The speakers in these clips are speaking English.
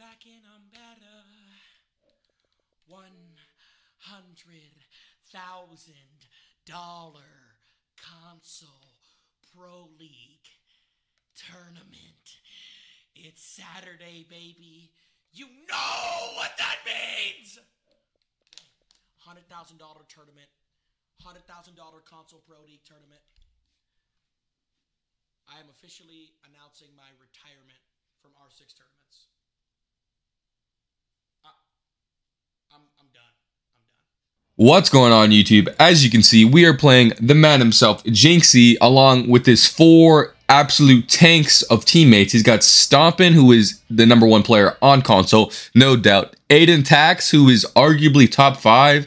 back and I'm better. One hundred thousand dollar console pro league tournament. It's Saturday, baby. You know what that means! Hundred thousand dollar tournament. Hundred thousand dollar console pro league tournament. I am officially announcing my retirement from R6 tournaments. I, I'm, I'm done. I'm done. What's going on YouTube? As you can see, we are playing the man himself, Jynxzi, along with his four absolute tanks of teammates. He's got Stompn, who is the number one player on console, no doubt. Aiden Tax, who is arguably top five.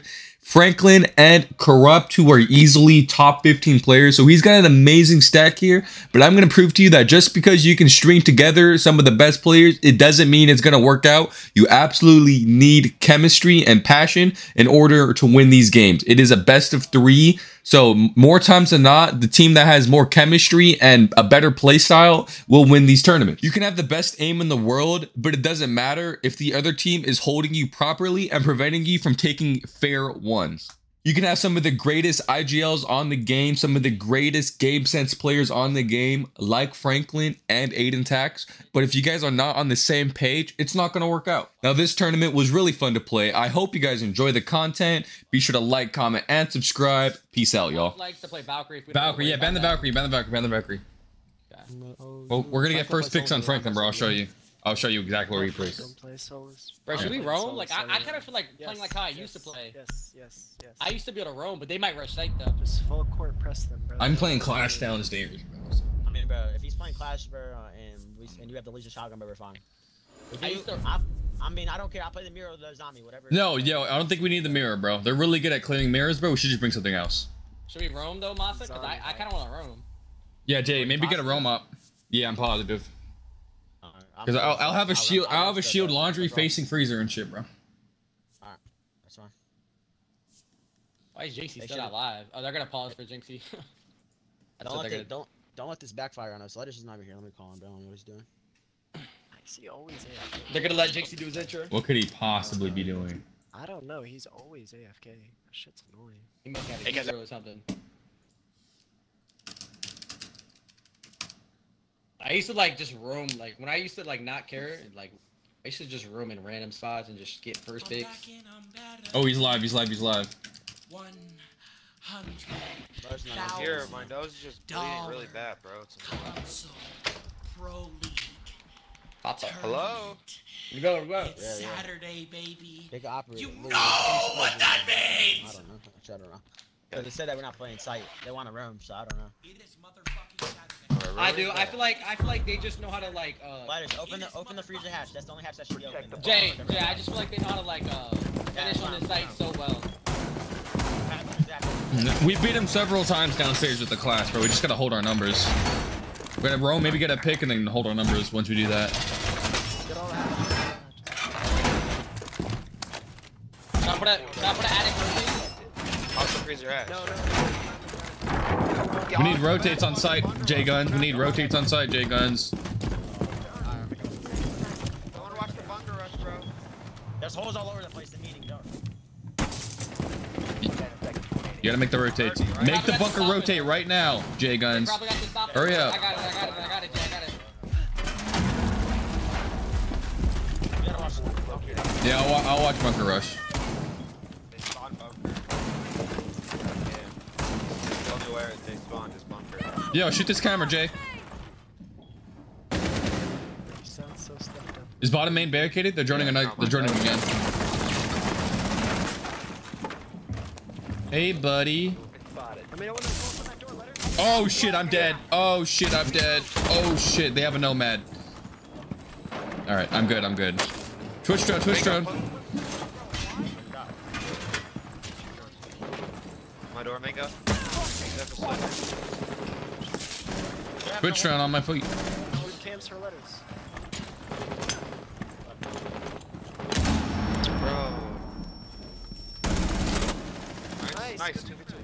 Franklin and Corrupt, who are easily top 15 players. So he's got an amazing stack here. But I'm going to prove to you that just because you can string together some of the best players, it doesn't mean it's going to work out. You absolutely need chemistry and passion in order to win these games. It is a best of three. So more times than not, the team that has more chemistry and a better play style will win these tournaments. You can have the best aim in the world, but it doesn't matter if the other team is holding you properly and preventing you from taking fair ones. You can have some of the greatest IGLs on the game, some of the greatest game sense players on the game, like Franklin and Aiden Tax. But if you guys are not on the same page, it's not going to work out. Now, this tournament was really fun to play. I hope you guys enjoy the content. Be sure to like, comment, and subscribe. Peace out, y'all. likes to play Valkyrie. If we Valkyrie, yeah, ban the. Valkyrie, ban the Valkyrie, ban the Valkyrie. Well, we're gonna get first picks on Franklin, bro. I'll show you. I'll show you exactly where he plays. Bro, should we roam? Like, I, I kind of feel like playing like how I used to play. Yes, yes, yes. I used to be able to roam, but they might rush site though. just full court press them, bro. I'm playing Clash downstairs, bro. I mean, bro, if he's playing Clash, bro, uh, and we, and you have the Legion shotgun, bro, we're fine. If I you- used to- I, I mean, I don't care. I play the mirror or the zombie, whatever. No, yo, I don't think we need the mirror, bro. They're really good at clearing mirrors, bro. We should just bring something else. Should we roam though, Masa? Because I, I kind of want to roam. Yeah, Jay, maybe get a roam up. Yeah, I'm positive. Alright, I'm Because I'll. I'll have a run- shield. I'll I'll have a shield bro. laundry No facing freezer and shit, bro. Alright, That's fine. Why is Jynxzi They still alive? Oh, they're gonna pause for Jynxzi. That's Don't what let, they're gonna. don't don't let this backfire on us. Let us just not be here. Let me call him. I Don't know what he's doing. Is he always AFK? They're gonna let Jynxzi do his intro. What could he possibly be doing? I don't know. He's always AFK. That shit's annoying. He must have a Hey, or something. I used to like just roam. Like when I used to like not care, like I used to just roam in random spots and just get first picks. back and I'm better. Oh, he's live. He's live. He's live. One hundred Bro's not Here, my nose is just bleeding really bad, bro. It's console pro league Pop up. Hello? You go, go. It's Yeah, yeah. Saturday, baby. They can operate. You it. Know what that I means. don't know. I don't know. But they said that we're not playing sight. They want to roam, so I don't know. It is motherfucking Saturday. Oh, I really? do. I feel like I feel like they just know how to like. uh Lighters, open the open the freezer hatch. That's the only hatch that should be open. Jay, Jay, I just feel like they know how to like uh finish on this site so well. We beat him several times downstairs with the class, bro. We just gotta hold our numbers. We're gonna roam, maybe get a pick, and then hold our numbers once we do that. Get all that. Should I put a should I put an attic rotation? The freezer at? No, no. We need rotates on site, J Guns. We need rotates on site, J Guns. I wanna watch the bunker rush, bro. There's holes all over the place. The meeting. Don't. You gotta make the rotates. Make the bunker rotate right now, J Guns. Probably got to stop. it. Hurry up. I got it. I got it. I got it. Jay, I got it. You gotta watch. Okay. Yeah, I'll, I'll watch bunker rush. They spawn bunker. Yeah. Tell me where they spawned this bunker. Yo, shoot this camera, Jay. So. Is bottom main barricaded? They're joining another. They're joining again. Hey, buddy. I mean, I want to open that door. Let her. Oh shit, I'm dead. Oh shit, I'm dead. Oh shit, they have a nomad. All right, I'm good. I'm good. Twitch drone. Twitch drone. My door, Mango. Twitch drone on my feet. Her letters. Bro. Nice, Nice. nice. 2v2.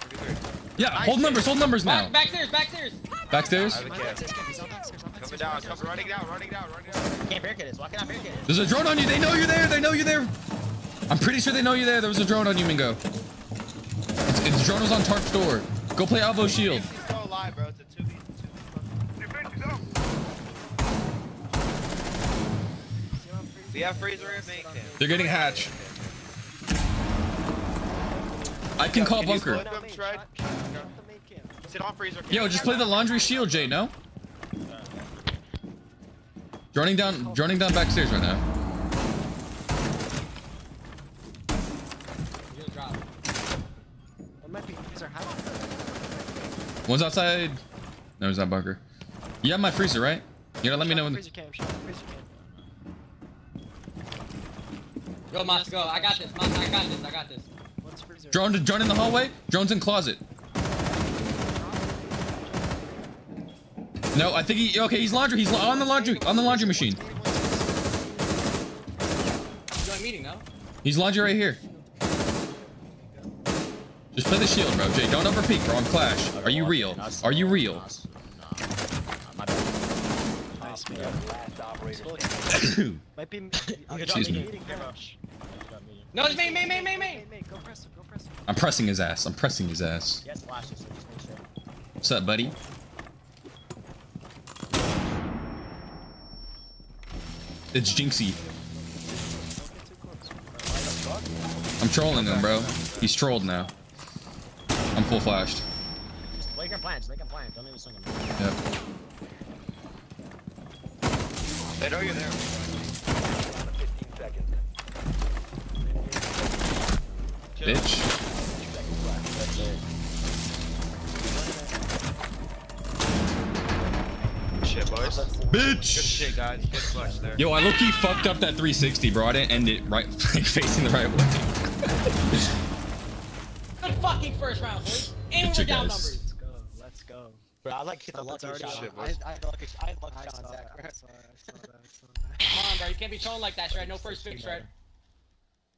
2v3. Yeah, hold numbers. Hold numbers now. Back, backstairs. Backstairs. Backstairs. I have a My cat. backstairs, he's on backstairs, on Come backstairs. this, down, run come this. running down, running down, running down. Can't barricade this. Why can't I barricade it? There's a drone on you. They know you're there. They know you're there. I'm pretty sure they know you're there. There was a drone on you, Mingo. It's, it's drone was on Tarp's door. Go play Alvo Shield. He's still alive, bro. We have freezer in main camp. They're getting hatch. I can call Can bunker. split them, Shred? Sit on freezer. Yo, just play the laundry shield, Jay. No. Droning down, droning down backstairs right now. You're gonna drop. One might be freezer house. One's outside. No, he's not bunker. You have my freezer, right? You gotta let me know when. The... Freezer cam, shut freezer cam. Go, Mas, go. I got this. Mas, I got this. I got this. One's freezer. Drone, drone in the hallway. Drone's in closet. No, I think he. Okay, he's laundry. He's on the laundry. On the laundry machine. Joint meeting, no? He's laundry right here. Just play the shield, bro. Jay, don't overpeak, bro. I'm Clash. Are you real? Are you real? Nah, my bad. Nice, man. Might be. Excuse me. Meeting hatch. No, it's me, me, me, me, me. Go press him, go press him. I'm pressing his ass. I'm pressing his ass. Yes, flashes, so just make sure. What's up, buddy? It's Jynxzi. Don't get too close. I'm trolling him, bro. He's trolled now. I'm full flashed. Just make him plan, just make. Don't even swing him. Yep. They know you're there. Bitch. Shit, boys. Bitch! Good Bitch. shit, guys. Good clutch there. Yo, I low key fucked up that 360, bro. I didn't end it right, facing the right way. Good fucking first round, boys. And Get we're down guys. numbers. Let's go, let's go. Bro, I like hit the lucky already shot. shit, I, boys. I had the lucky, I lucky I shot on Zach, I bro. saw that, I saw that, I saw that. Come on, bro. You can't be trolling like that, Shred. No first fix, Shred.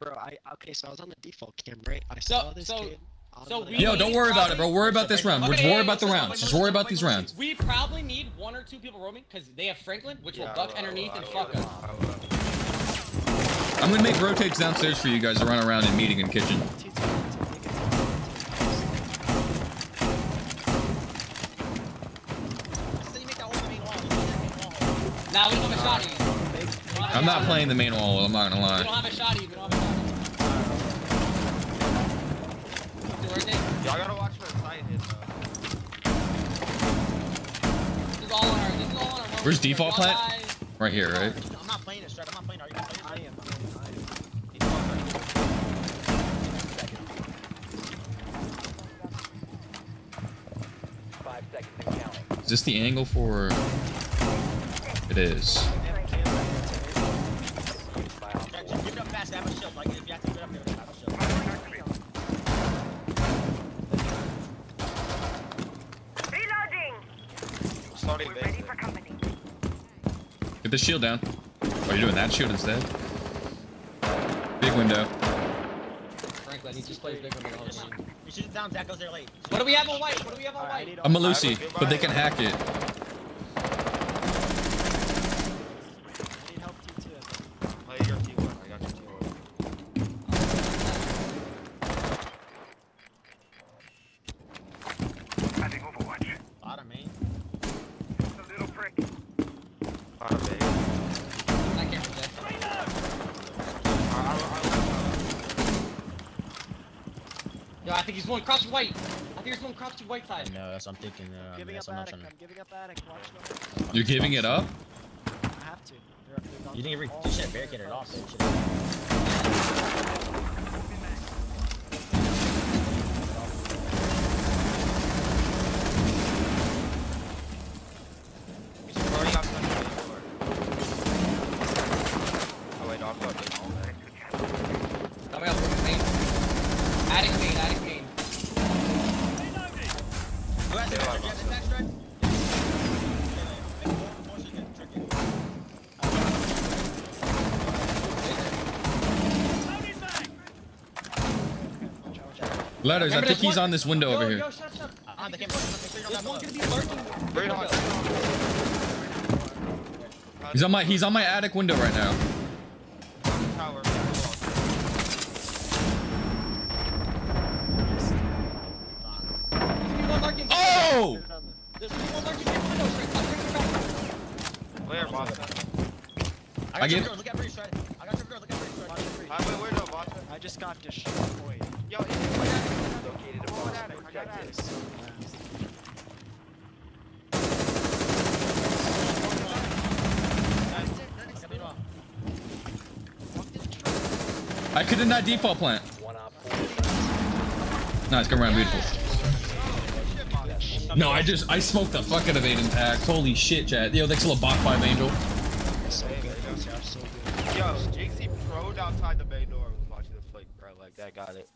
Bro, I okay, so I was on the default cam, right? I So- saw this so- kid. so we- Yo, don't worry about it, bro. Worry about this round. We're just worry about the rounds. Just worry about these wait, wait. rounds. We probably need one or two people roaming because they have Franklin, which will Yeah, duck I will, underneath and fuck I us. I will. I'm gonna make rotates downstairs for you guys to run around in meeting and kitchen. T2, T2, make it So you make that whole main wall, you make that main wall. Nah, we don't have a shot even. We don't have I'm a not shot. playing the main wall. I'm not gonna lie. Y'all gotta watch where side hit, though. This is all on our. This is all on our. Where's default plant? guys- Right here, right? I'm not playing it, Shred. I'm not playing it. Are you gonna I it? am, I am, I am. He's not playing it. Is this the angle for? It is. Shred, just give it up fast. I have a shield. Like, if you have to give it up, give it up. I have a shield. Starting We're ready for company. Get the shield down. Oh, you're doing that shield instead. Big window. Franklin, he just plays big on the all the time. You shoot it down, Zach goes there late. What do we have on white? What do we have on I white? need I'm a all- Lucy, but they can hack it. I need help T2. Play your T1. I got your T1. Having Overwatch. Bottom main. The little prick. Bottom base. I can't protect. I- I- I- Yo, I think he's going crouch to white. I think he's going crouch to white side. No, that's what I'm thinking. Uh, Giving that's up I'm attic, trying I'm giving up attic, watch them. You're giving it up? I have to. They're, they're You didn't even all you should have barricaded it off. dude. You should've- He's already got touch on the door. Oh wait, no, I'm going big all day. Coming up from main. Attic main, attic main. Who has it? Yeah, Shred, you have the back, Shred? Before she gets tricky. Watch out, watch out. Letters, I think he's one- on this window yo, over here. Yo, shut. On ah, the camera. Make sure you don't There's have one the gonna be lurking. Very hot. He's on my he's on my attic window right now. Tower. People lurking. Oh! There's people lurking in the window. Straight up, bring it back. Where, Boston? I I got get- your door, look at Breeze, right? I got your door, look at Breeze, right? I wait, where no, Boston? I just got destroyed. Yo, he's Located a bomb. Protect it. So fast. Look at me, Rob. I could not default plant. One op four. Nice, come around, beautiful. No, I just I smoked the fuck out of Aiden Tax. Holy shit, chat. Yo, thanks a lot, bot five angel. So good. Those are so good. Yo, Jynxzi proed outside the bay door was watching the flick, bro. Like, that got it.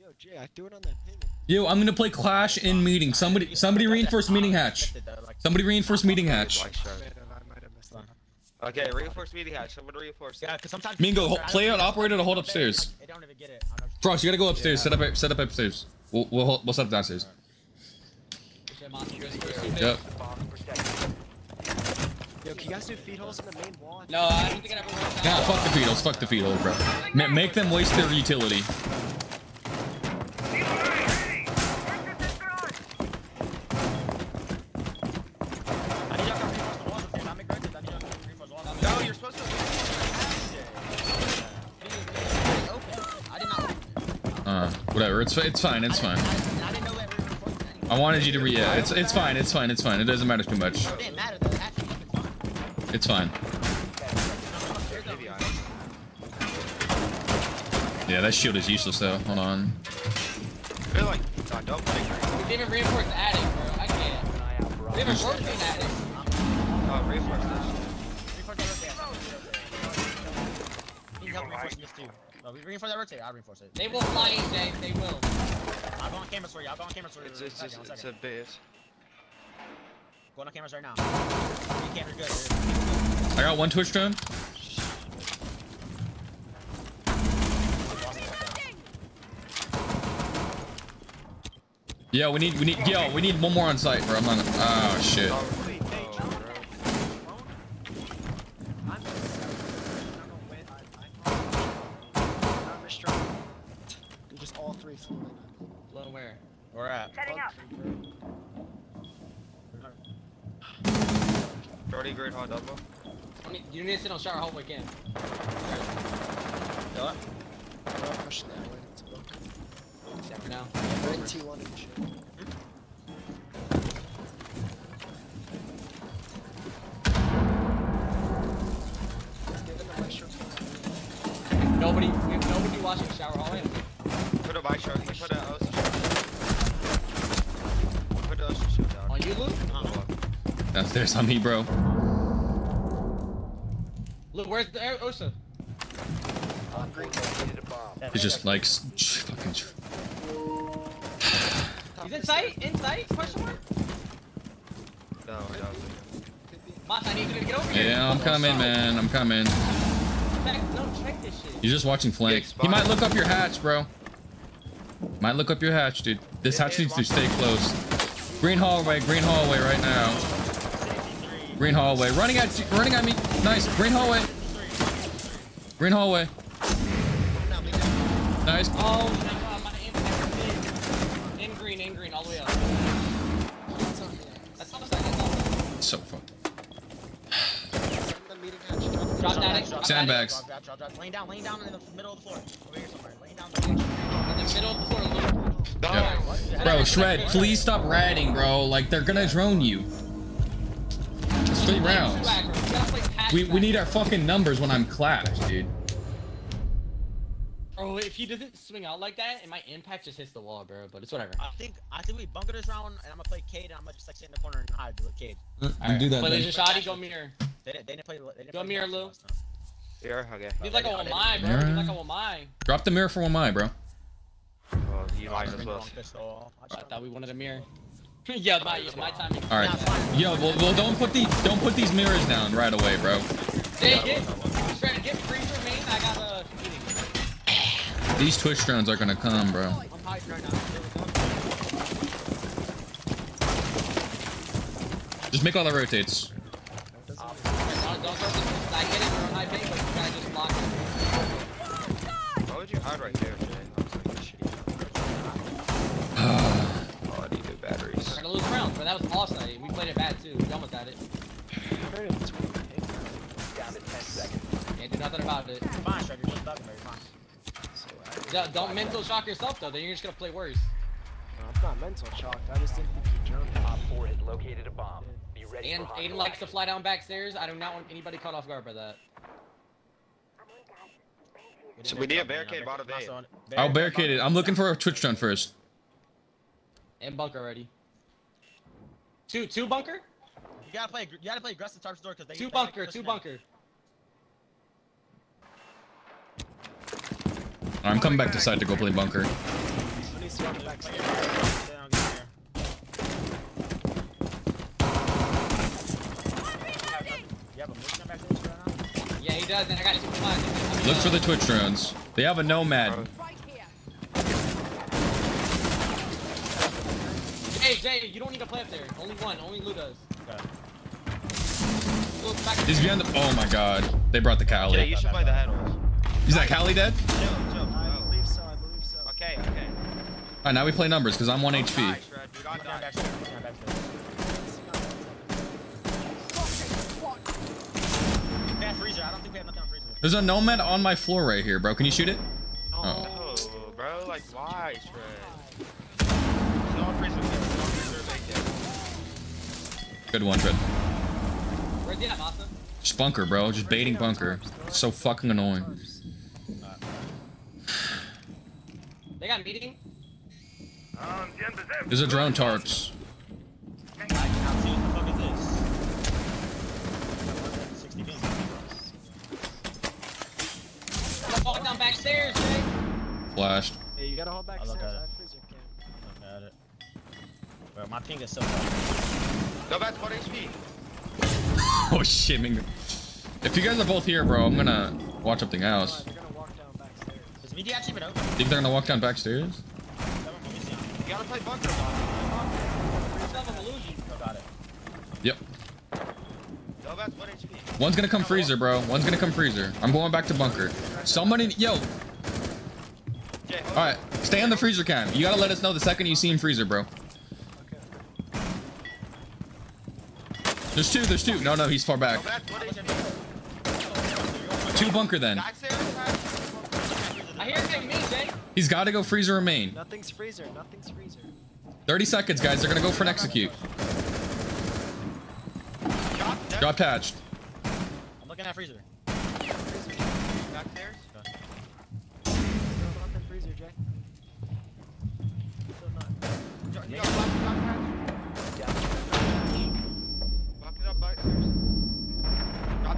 Yo, Jay, I threw it on that pin. Yo, I'm gonna play Clash in meeting. Somebody somebody reinforce meeting hatch. Somebody reinforce meeting hatch. Like, sure. I might have, I might have missed that. Okay, reinforce meeting hatch. Someone reinforce. Yeah, because sometimes. Mingo, ho- I don't play even out operator to hold upstairs. I don't even get it. I don't. Frost, you gotta go upstairs. Set up set up upstairs. We'll we'll, hold- we'll set up downstairs. Shit, monster, goes first. Yep. Yo, can you guys do feed holes in the main wall? No, I don't think I ever worked Nah, fuck the feet holes. Fuck the feet holes, bro. Ma- make them waste their utility. I need y'all to reinforce the walls upstairs. I'm aggressive. I need y'all to reinforce the walls. No, you're supposed to. Open. I did not. Uh, whatever. It's it's fine. It's fine. I, I, I didn't know that we were reinforcing anything. I wanted you to re. Yeah, it's it's fine. It's fine. It's fine. It doesn't matter too much. It didn't matter. The hatch was fucking fine. It's fine. Yeah, that shield is useless though. Hold on. I feel like. Nah, don't play green. We didn't reinforce the attic, bro. I can't. Keep an eye out for We others. haven't worked in the attic. Oh, reinforce this. Reinforce that rotator. Need help reinforcing this too. No, we reinforce that rotator. I'll reinforce it. They will fly in, Jay. They will. I'll go on cameras for you. I'll go on cameras for you. It's, it's, One it's, it's a second. bit. Going on cameras right now. You can't. You're good. I got one Twitch drone. Yo, we need we need yo we need one more on site, bro. I'm not. Oh shit. Oh, really? Oh, bro. I'm I don't know when. I, I, I'm restrained. They're just all three flew Low where? Where at? Setting up. Jordy, great hot double. I mean, You need to sit on shower hallway again. Yo, what? They're all pushing that way. It's book. Except for now. We're in T1 and shit. Give the. Nobody, we have nobody watching shower hallway. Put a bike shot. He put a OC shot. Put the OC shot down. On you, Luke? Downstairs on me, bro. Luke, where's the air? Osa? Op four located a bomb. It's just like s- sh- fucking. sh- He's in sight? In sight? Question mark? No, I don't. I need you to get over here. Yeah, I'm coming, man. I'm coming. Check, no, check this shit. You're just watching flank. Yeah, He might look up your hatch, bro. Might look up your hatch, dude. This hatch needs to stay close. Green hallway, green hallway right now. Green hallway. Running at you, running at me. Nice. Green hallway. Green hallway. Nice. Oh my god, my aim is in. In green, in green, all the way up. That's not a second. So fucked. Send the meeting hatch. Drop that. Drop Drop Sandbags. Drop, drop, drop, drop. Laying down, laying down in the middle of the floor. Over here somewhere. Laying down. In the middle of the floor, Luke. Yeah. Bro, Shred, please stop ratting, bro. Like they're gonna drone you. It's three rounds. We we need our fucking numbers when I'm clash, dude. Bro, if he doesn't swing out like that, and my impact just hits the wall, bro. But it's whatever. I think I think we bunker this round, and I'm gonna play Kaid, and I'm gonna just like sit in the corner and hide with Kaid. Uh, you do that. Play then. laser shotty, go mirror. They didn't, they didn't play. They didn't Go play mirror, Lou. last time. Here, okay. He's like a one Wamai, bro. Mirror. He's like a one Wamai. Drop the mirror for Wamai, bro. Well, you might as well. I I thought we wanted a mirror. yeah, my yeah, my timing. All right. Yo, well, well, don't put these don't put these mirrors down right away, bro. They yeah, did. Trying to get free for me. I got a. Uh, these twitch drones are gonna come, bro. Just make all the rotates. Why would you hide right there? that was. We played it bad too. We almost had it. Down to 10 seconds. Can't do nothing about it. Come on, Shred, you're just stuck there. Come on. So, uh, don't, don't mental that. shock yourself though, then you're just gonna play worse. No, I'm not mental shocked. I just think it's drone top 4 had located a bomb. Be ready and for Aiden likes to fly down back stairs. I do not want anybody caught off guard by that. So we need a barricade bottom. I'll barricade it. I'm looking for a Twitch drone first. And bunker already. Two, two bunker, You gotta play. You gotta play aggressive tarps door because they. two they like bunker, two in. bunker. I'm coming back to side to go play bunker. Who needs to run back Play stairs? your- they don't get here. You have a mission back there right now? Yeah, he does. And I got two. Look for the Twitch drones. They have a nomad. Hey Jay, you don't need to play up there. Only one. Only Lou does. Okay. Look back. He's behind the. Oh my god. They brought the Jay, Cali. you should play the head. Is that Cali dead? Chill, chill. I Oh. believe so. I believe so. Okay, okay. Alright, now we play numbers because I'm 1 Don't HP. die, Shred. Do not Come down back there. Come down back there. We have freezer. I don't think we have nothing on freezer. There's a nomad on my floor right here, bro. Can you shoot it? Oh. Oh, bro, like why, Shred? Good one, Fred. Where's he at, Masa? Just bunker, bro. Just baiting bunker. So fucking annoying. They got meeting. Um, Jen There's a drone tarps. I cannot see what the fuck is this. 60 beams. Walk down back stairs, Jay. Flashed. Hey, you gotta hold back I'll look stairs. at I it. have freezer cam. Look at it. Bro, my ping is so low. Go back to 1 HP. Oh shit, Mingo. If you guys are both here, bro, I'm gonna watch something Come on, else. they're gonna walk down back stairs. Is VD even open? Think they're gonna walk down back stairs? Let me see. You gotta play bunker, Bobby. Yourself an illusion. Got it. Yep. Go back to 1 HP. One's gonna come freezer, bro. One's gonna come freezer. I'm going back to bunker. Somebody, yo. All right, stay on the freezer cam. You gotta let us know the second you see him freezer, bro. There's two. There's two. No, no, he's far back. back to 1 HP. Two bunker then. Back stairs, back. I hear him me, Jay. He's got to go freezer or main. Nothing's freezer. Nothing's freezer. 30 seconds, guys. They're gonna go for an execute. Drop. Drop patched. I'm looking at freezer.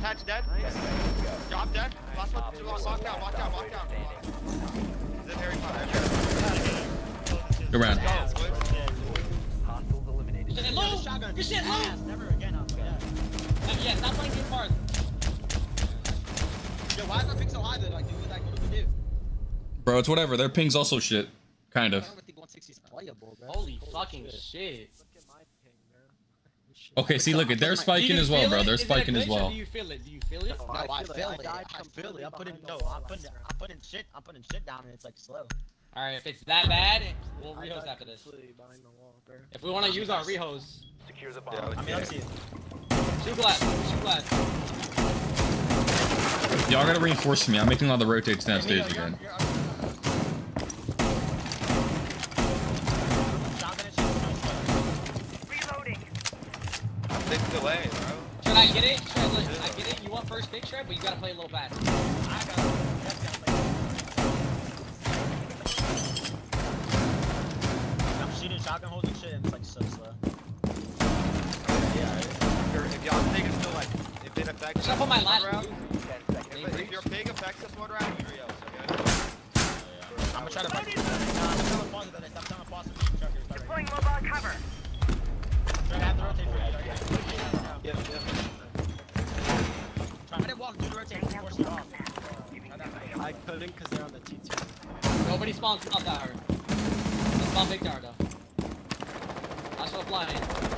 Drop patch dead. Nice. Drop dead. Last one, two, lock, lock down, lock down, lock down. Is it Harry Potter? Go round. Go, boys. Hostiles eliminated. Shit, Yo, Lou. this shotgun Good shit, ass. Never again. I'll play. Uh, Yeah, stop playing too far. Yo, why is my ping so high then? Like, dude, like, what do we do? Bro, it's whatever. Their ping's also shit. Kind I of. don't think 160 is playable, bro. Holy fucking shit. Look at my ping, man. Shit. Okay, see, look, at they're spiking as well, bro. They're Is it a spiking as well. Do you feel it? Do you feel it? No, I I, feel it. I it. died I feel it. I'm putting behind no. I'm putting. I'm putting shit. I'm putting shit down, and it's like slow. All right, if it's that bad, we'll I rehost after this. completely behind the wall, bro. If we want to use our rehost, Secure the Yeah, bomb. I mean, let me see. two glass, two glass. Y'all gotta reinforce me. I'm making all the rotates downstairs Hey, Mio, again. Six delay, bro. Should I get it? Should I, look, I get it? You want first pick, Shred, but you gotta play a little fast. I got it. That's gotta play. I'm shooting shotgun holes and shit, and it's like so slow. Yeah, if, you're, if y'all think it's still like, if it affects Should I put my last round, move? If, if your pig affects us one round, you re-else, okay? I'm gonna try to. Nah, I'm telling pause it. I'm telling pause it. Truckers, start right Deploying mobile cover. here. Try to have the rotate for you. Yep, yep. Try to walk through the rotate and force it off. I couldn't because they're on the T2. Nobody spawns top tower. Spawn big tower though. I still flying.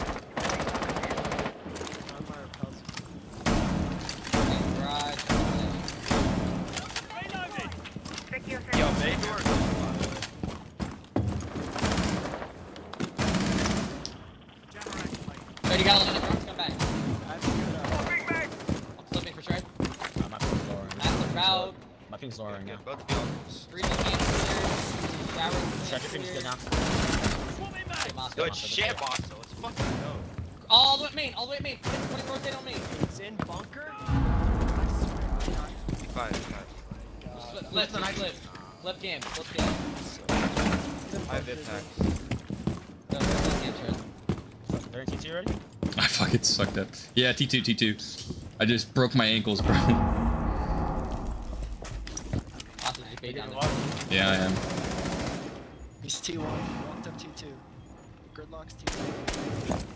Okay, Moscow, Good shit, Moscow. Boston. Let's fucking go. All the way main, all the way main. Put it rotate on main. It's in bunker? I swear. Be fine, be fine. Flip, flip, flip, flip. Flip cam, flip. I have impact. No, flip cam, Trent. They're in T2 already? I fucking sucked up. Yeah, T2, T2. I just broke my ankles, bro. Austin, did you fade down yeah, I am. He's T1. Walked up T2. Gridlock's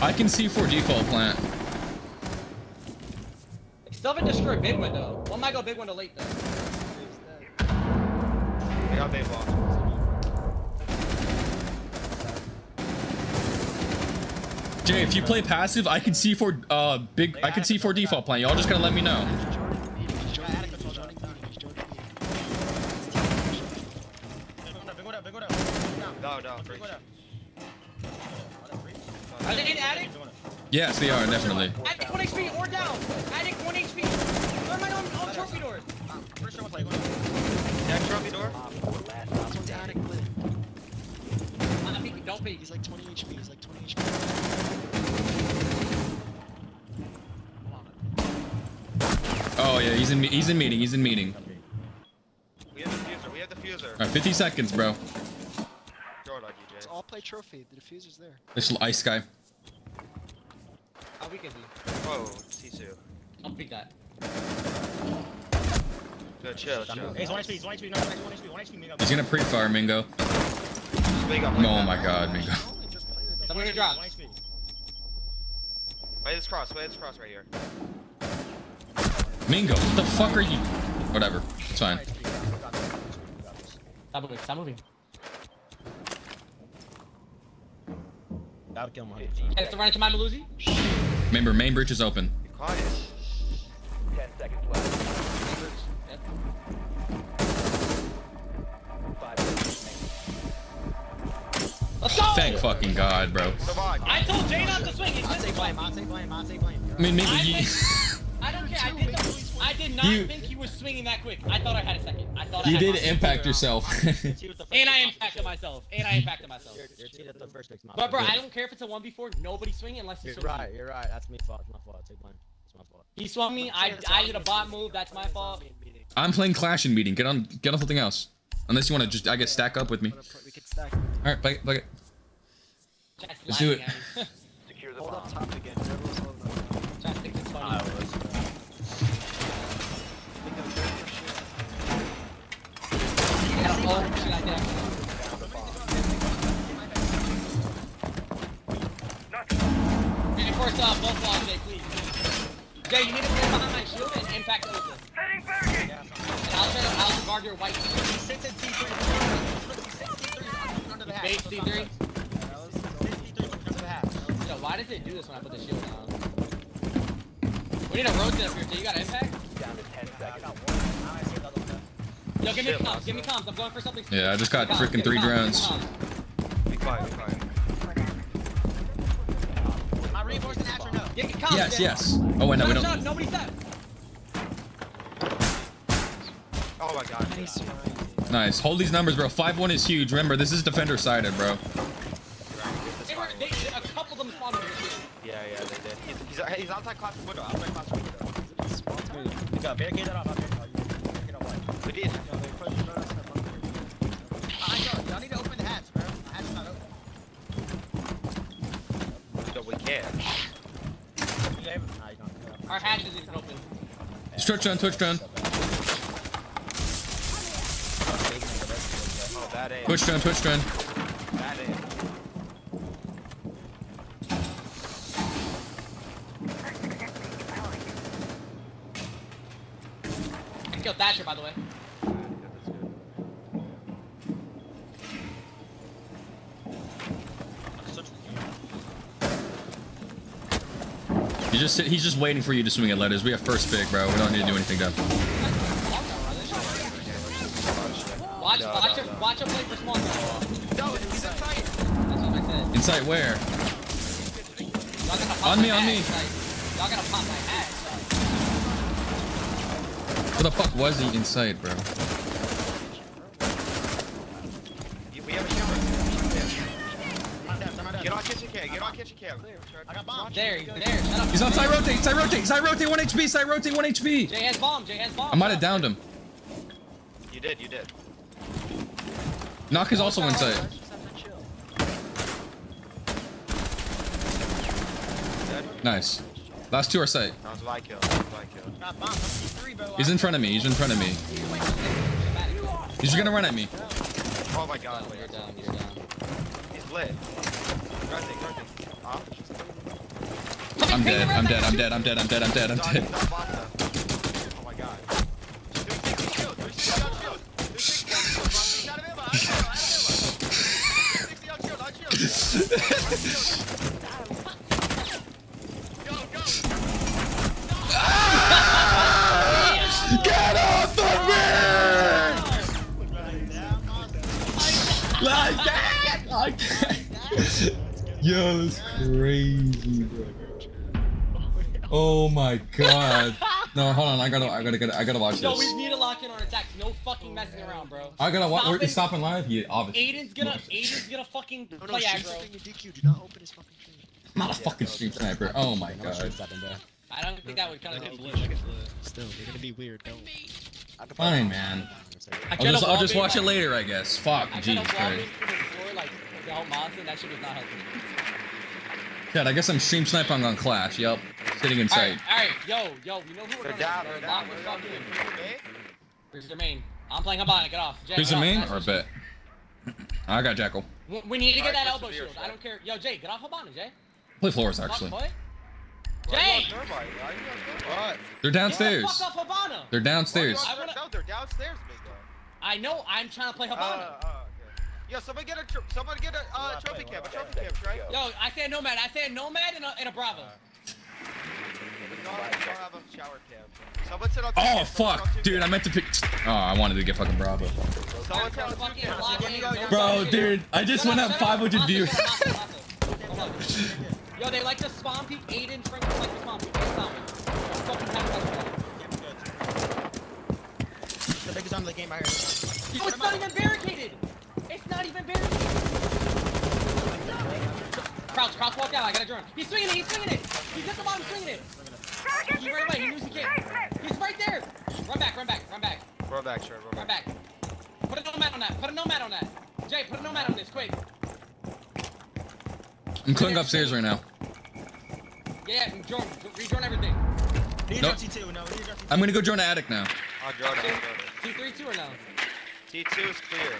T2. I can see for default plant. Still haven't destroyed big window. One might go big window late though. He's. I got big ball. Jay, if you play passive, I can see for uh big. I can see for default plant. Y'all just gotta let me know. He's joining meeting. He's joining meeting. He's joining meeting. He's joining meeting. It's T1. Big one up, big one up, big one up. No, no, Big one up. Are they in attic? Yes, they are definitely. Attic 1 HP or down. Attic 1 HP. Where am I on, on trophy doors? First one, play one. Next trophy door. This one's attic lit. I'm don't peek. He's like 20 HP. He's like 20 HP. Oh yeah, he's in. me- He's in meeting. He's in meeting. We have the fuser. We have the fuser. All right, 50 seconds, bro. Throw it on you, It's all play trophy. The diffuser's there. This little ice guy. Oh, How weak is he? Whoa, T2. Don't peek that. Good, chill, chill. Hey, he's 1 HP, he's 1 HP, no, 1 HP, 1 HP, Mingo. He's gonna pre-fire Mingo. Just big up oh like Oh my god, Mingo. Only just play it. Someone who 1 drops. HP. This cross, play this cross right here. Mingo, what the fuck are you? Whatever. It's fine. Stop moving, stop moving. That'll kill him. Hey, let's run into my Maluzi. Remember, main bridge is open. Be quiet. 10 seconds left. Yep. Five seconds Let's go! Thank fucking god, bro. I told Jay not to swing. He Monte didn't blame, swing. Monte blame, Monte blame. I mean, Mingo, I you. I don't care. I did, not, I did not You- think he was swinging that quick. I thought I had a second. I thought You had did impact yourself. And I impacted myself. And I impacted myself. You're, you're the first six. But bro, I don't care if it's a one before. Nobody swinging unless You're it's right, you're right. That's me fault. It's my fault. Take blame. It's my fault. He swung me. I, I did a bot move. That's my fault. I'm playing Clash in meeting. Get on, get on something else. Unless you want to just, I guess, stack up with me. We could stack. All right, play it, play it. Let's do it. Secure the Hold bomb. I got a whole shit like that. And uh, both balls, Jay, please. Jay, you need to play behind my shield and impact over. Setting barricade. And I'll try to, I'll guard your white. He sits in T3. He sits in T3 under the hat. Base T3 under the hat. Yo, why does it do this when I put the shield down? We need a rotate up here, Jay. You got impact? Down to 10 seconds. got one. Now I see the other one. Yo, give me Shit, comms. Give me comms. I'm going for something. Yeah, I just got Give freaking three comms, drones. Be quiet, be quiet. Am I reinforcing hatch no? Give me comms. Yes, yes. Oh wait, no, we Shut up, shut don't. up. Nobody's up. Oh my god. And he's surrounded. Nice. Hold these numbers, bro. Five one is huge. Remember, this is defender sided, bro. You're right, get this They were, they, a couple of them spawned over here. Yeah, yeah, they did. He's, he's, he's outside class window, outside class window. Small town? You got barricade that off. Barricade off white. We did. I know. Y'all need to open the hatch, bro. The not open. No, we don't. Our hatch isn't open. Twitch drone, Twitch aim. Twitch drone, Twitch drone. Bad aim. I killed Thatcher, by the way. He just he's just waiting for you to swing at letters. We have first pick, bro. We don't need to do anything dumb. Watch, No, watch no, him, no. watch him play for small. No, he's inside. That's what I said. Inside where? Y'all gonna pop On me, on me. like, y'all gonna pop my hat. Where the fuck was he inside, bro? You- We have a camera. I'm dead, Get on kitchen cam. Get on kitchen cam. I got bombed. There, he's there. Shut up. He's on side rotate, side rotate, side rotate, 1 HP, side rotate, 1 HP. Jay has bomb. Jay has bomb. I might have downed him. You did. You did. Knock is also inside. Dead. Nice. Last two are sight. Sounds what I killed. Sounds what I killed. Got bombed. I'm C3, bro. He's in front of me, he's in front of me. He's gonna run at me. Oh my god. You're down. You're down. He's lit. Grunting. Grunting. Huh? I'm dead, I'm dead, I'm dead, I'm dead, I'm dead, I'm dead, I'm dead. Oh my god. No, hold on, I gotta, I gotta, gotta I gotta watch Yo, we need to lock in on attacks. No fucking messing around, bro. I gotta watch. We're Stopping- stopping live. Yeah, obviously. Aiden's gonna, Aiden's gonna fucking No, no, play shoot aggro. DQ. Do not open his fucking stream. I'm not a fucking stream sniper. Oh my No god. shoots up in there. I don't think that would kind No, of no, get look, look. Still, you're gonna be weird. Don't. Fine, man. I I'll just, I'll just wallbang, watch it later, I guess. Fuck, I Jesus Christ. through the floor like to help Monson. That shit not helping. God, I guess I'm stream sniping on Clash. Yep. sitting in All right, sight. all right, yo, yo, you know who we're They're gonna down. they're They're lock down. with They're down. fucking. Okay? Where's their main? I'm playing Hibana. Get off. Jay, Who's the main or a bet? I got Jackal. We- We need to get Alright, that elbow persevere, shield. I don't care. Yo, Jay, get off Hibana, Jay. Play floors actually. boy. Jay! you on thermite? Why are you on thermite? What? They're downstairs. Get the fuck off Hibana. They're Why are you downstairs. I wanna- No, they're downstairs, Mingo. I know. I'm trying to play Uh, Hibana. uh, okay. Yo, somebody get a tr- somebody get a uh, Yeah, trophy play, cam, a trophy cam, right? Yo, I said nomad. I said nomad and a, and a Bravo. We don't, we don't have a shower cam. Someone sit on two Oh fuck, sit on two dude! I meant to pick. Oh, I wanted to get fucking Bravo. Someone sit on two Fucking cams. lock Let me in, go, no yo. Bro, dude, I just Shut went up, up 500 Masa, views. shut up, Masa, Masa. Hold on. Yo, they like to spawn peek. Aiden, Frank like to spawn peek. They spawn peek. Fucking have that. The biggest arm of the game right here. Oh, it's not even barricaded. It's not even barricaded. Crouch, crouch, walk out. I got a drone. He's swinging it. He's swinging it. He's at the bottom swinging it. He ran away. He knows he can't. He's right there. Run back, run back, run back, Roll back, sure, roll run back. back. Put a nomad on that. Put a nomad on that. Jay, put a nomad on this, quick. I'm clearing upstairs right now. Yeah, drone, rejoin everything. He's Nope. on T2, no, he's on T2. I'm gonna go join the attic now. On Jordan, on Jordan. Two, three, two or no? T2 is clear.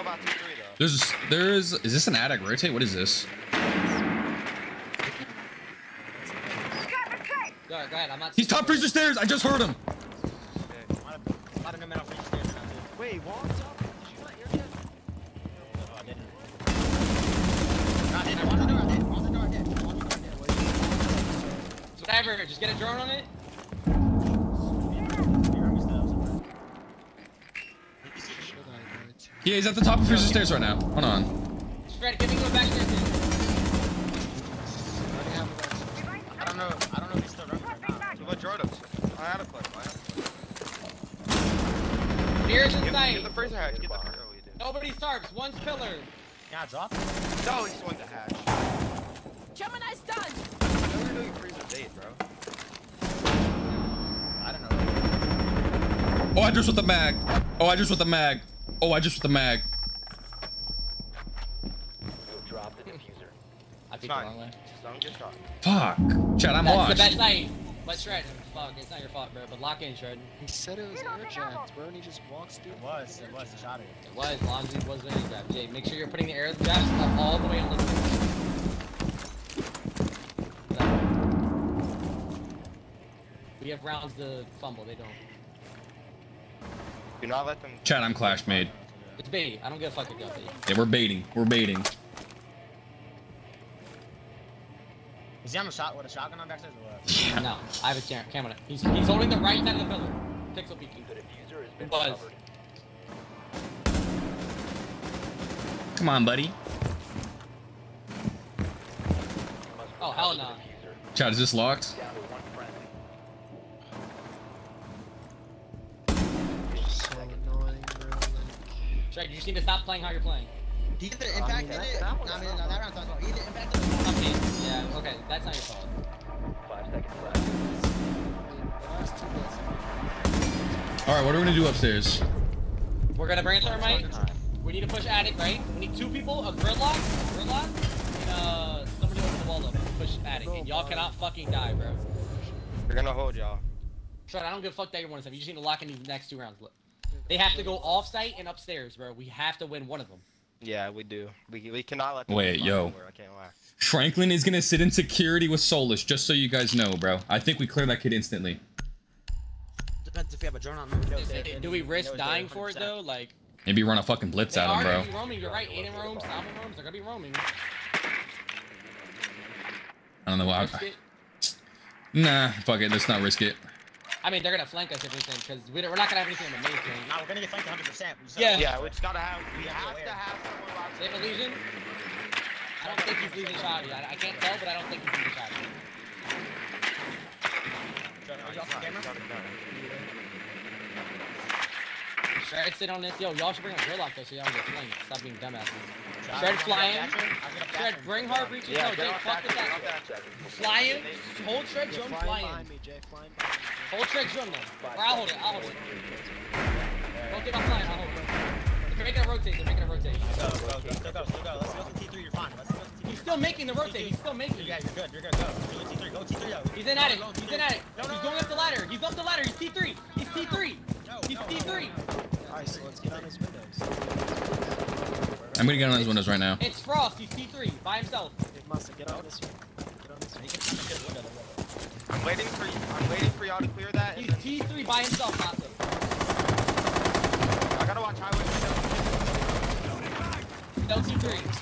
About T3 though. There's, there's. Is this an attic rotate? What is this? Go ahead, go ahead. I'm not. He's top freezer stairs. I just heard him. Oh, I I. Whatever, just get a drone on it. You heard me still, somewhere. Should I go to- Yeah, he's at the top of freezer stairs right now. Hold on. Shred, give me go back there. too. I already have a vaccine. I don't know. I don't know if he's still running or not. So what Jordan? I had a clip. I had a clip. Nearest in sight. give the freezer hatch. Get the freezer. Oh. Nobody starves. One's pillar. Yeah, drop. No, he swung the hatch. Gemini stunned. I never knew you freeze a date, bro. I don't know. Oh, I just with the mag. Oh, I just with the mag. Oh, I just with the mag. You'll drop the diffuser. I picked the Fine. wrong way. Just don't get shot. Fuck. Chad, I'm That's the washed. best night. But Shred, fuck, it's not your fault, bro. But lock in, Shred. He said it was air jacked, bro, and he just walks through. It was. It was. He shot it. It was, Lonzy was the grab. Jay, make sure you're putting the air jabs up all the way on the. We have rounds to fumble. They don't. Do not let them. Chad, I'm clash made. It's bait. I don't give a fuck if y'all bait. Yeah, we're baiting. We're baiting. Is he on a shot with a shotgun on backstage or what? Yeah. No, I have a cam- camera. He's he's holding the right side of the pillar. Pixel peeking. The diffuser has been Buzz. recovered. Come on, buddy. Oh, hell no. diffuser. Chad, is this locked? Shred, you just need to stop playing how you're playing. He either impacted that- it. that Nah, was I mean, no, that round's not fault. He either impacted it. Okay, yeah, okay, that's not your fault. Five seconds left. The last two guys. All right, what are we gonna do upstairs? We're gonna bring a thermite. We need to push attic, right? We need two people, a gridlock, gridlock, and uh, somebody open the wall up and push attic. And y'all cannot fucking die, bro. We're gonna hold y'all. Shred, I don't give a fuck that you're one of them. You just need to lock in these next two rounds. Look. They have to go off site and upstairs, bro. We have to win one of them. Yeah, we do. We, we cannot let them Wait, yo. anywhere, I can't lie. Franklin is gonna sit in security with Solis, just so you guys know, bro. I think we clear that kid instantly. Depends if we have a drone on. maybe they'll say it. Do we risk dying for it though? Like, Maybe run a fucking blitz they at him, bro. gonna be roaming. You're right. Aiden roams, Salmon roams. They're gonna be roaming. I don't know why. Nah, fuck it. Let's not risk it. I mean, they're gonna flank us if anything, because we're we're not gonna have anything in the main thing. Nah, we're gonna get flanked 100. percent Yeah. Yeah, we just gotta have. We Yeah, have aware. to have someone locked They have a lesion. I don't think he's losing shot. I, I can't tell, but I don't think he's losing shot. Are off the camera? Shred, sit on this. Yo, y'all should bring a gridlock though, so y'all don't get flanked. Stop being dumbasses. Shred Shred flying. Shred, Shred, bring hard reaches. Yeah, no, get Jake, fuck with that. off that. Seconds. Flying. Hold Shred, You're flying flying. me, Jay. Flying behind me. Hold Shred, Joan though. Or I'll hold it. I'll hold it. Don't get off flying. I'll hold it. They're making a rotate. They're making a rotate. Go, go, go, still go, still go. Let's go to T3. You're fine. Let's go to T3. He's still making the rotate. He's still making Yeah, it. you're good. You're good. Go. Go T3. Go T3. Yo. He's in attic. Go, He's T3. in attic. No, no, He's going up the ladder. He's up the ladder. He's T3. He's T3. No, He's no, T3. Alright, so let's get on his windows. I'm gonna get on his windows right now. It's Frost. He's T3 by himself. Big Massa, get on this one. Get on this one. He can see the window. the window. I'm waiting for you. I'm waiting for y'all to clear that. He's then T3 by himself, Masa. I gotta watch highway. No T3. This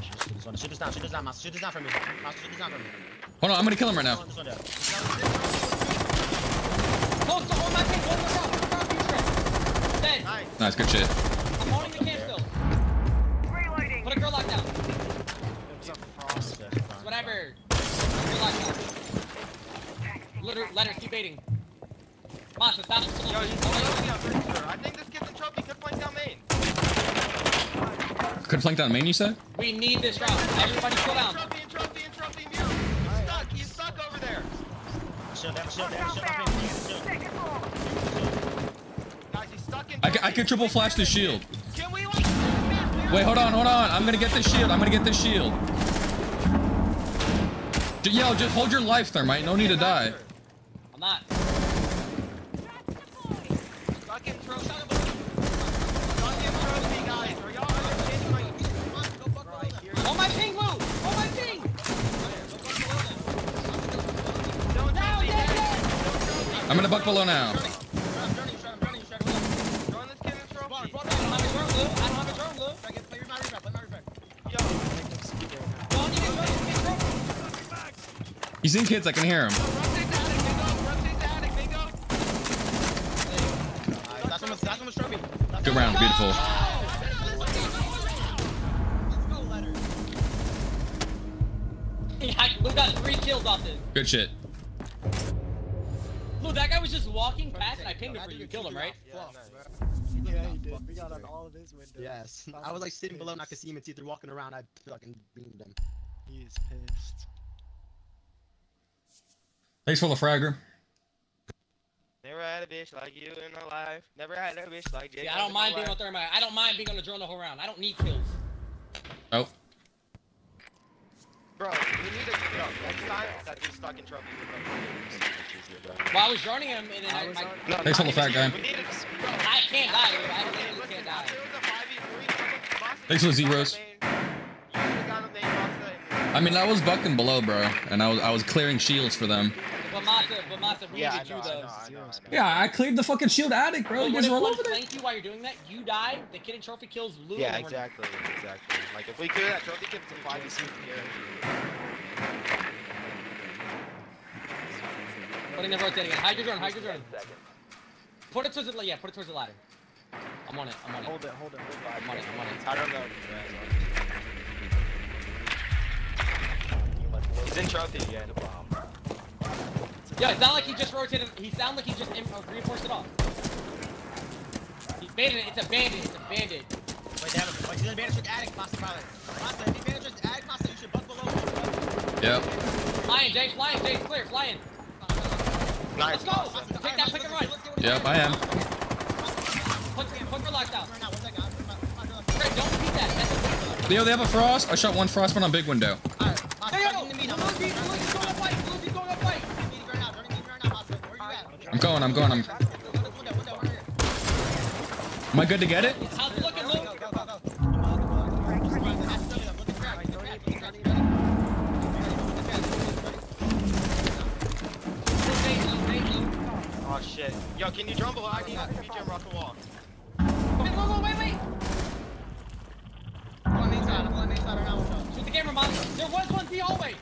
Shoot this one. Shoot this down. Shoot this down, Massa. Shoot this down for me. Massa, shoot this down for me. Hold on, I'm gonna kill him right now. This window. Close to hold my ping. Hold the cross. Cross you straight. Dead. Nice. Nice, good shit. I'm holding Let her, let her keep baiting. Masa, stop. Yo, he's trophy, I'm pretty sure. I think this kid's a trophy. Could play down main. Could flank down main, you said? We need this round. Everybody slow down. Trophy and trophy and trophy mute. He's stuck. He's stuck over there. Shield, they have a shield, they have a shield. on Guys, he's stuck in. I can, I can triple flash the shield. Can we like? Wait, hold on, hold on. I'm gonna get the shield. I'm gonna get the shield. Yo, just hold your life, Thermite. No need to die. Need a buck below now. He's in kids. I can hear him. rotate the attic. They go. Rotate the attic. They go. That's almost, that's almost trophy. That's Good round, beautiful. Yeah, Lou got three kills off this. Good shit. Lou, that guy was just walking past and I pinged him for you. You killed him, right? Yeah, he did. We got on all of his windows. Yes. I was like sitting below and I could see him and see they're walking around. I fucking beamed him. He is pissed. Thanks for the fragger. Never had a bitch like you in my life. Never had a bitch like Jake. Yeah, I don't mind being on thermite. I don't mind being on the drone the whole round. I don't need kills. Oh, Bro, we need to. Yo, next time that he's stuck in trophy. Well, I was droning him and then I, I, No, Thanks for the fat guy. We need to. Bro, I can't die, Lou. I literally listen, can't die. after was a 5v3, Thanks for the should've zeros. got a main- You should've got a main Boston and- I mean, I was bucking below, bro, and I was I was clearing shields for them. But Masa, but Masa, we Yeah, I needed know, you I though. know, I know, I. Yeah, I cleared the fucking shield attic, bro. But You what guys if roll one over there. flank you while you're doing that? You die. The kid in trophy kills Lou. Yeah, exactly, exactly. Like if we clear that trophy, get some 5v3 here. Putting the rotating. Hide your drone. Hide your drone. Put it towards the yeah. Put it towards the ladder. I'm on it. I'm on it. Hold it, hold it, hold it. I'm on it. I'm on it. I don't know. He's in trophy again. the bomb. Yeah, it's not like he just rotated. He sounded like he just uh, reinforced it off. He, bandit. It's a bandit. It's a bandit. Wait, they have a, wait, there's a bandit trick attic, Pasta pilot. Pasta, if you bandit trick attic, Pasta, you should buck below. Yep. Flying, Jay. Flying, Jay. Clear. Flying. Nice. Let's go. Take that pick and run. Yep, I am. Put, your out. Don't repeat that. That's a Yo, they have a frost. I shot one frost one on big window. Alright, Pasta, Hey, yo, join the meet. I'm Lucy, Lucy's going up fight. I'm going, I'm going, I'm. Go to the window, window, right here. Am I good to get it? Oh shit. Yo, can you drum below? I need a BGM off the wall. Wait, wait, wait, wait, wait. I'm on the main side, I'm on the main side right now. Shoot the camera, mom. There was one in the hallway.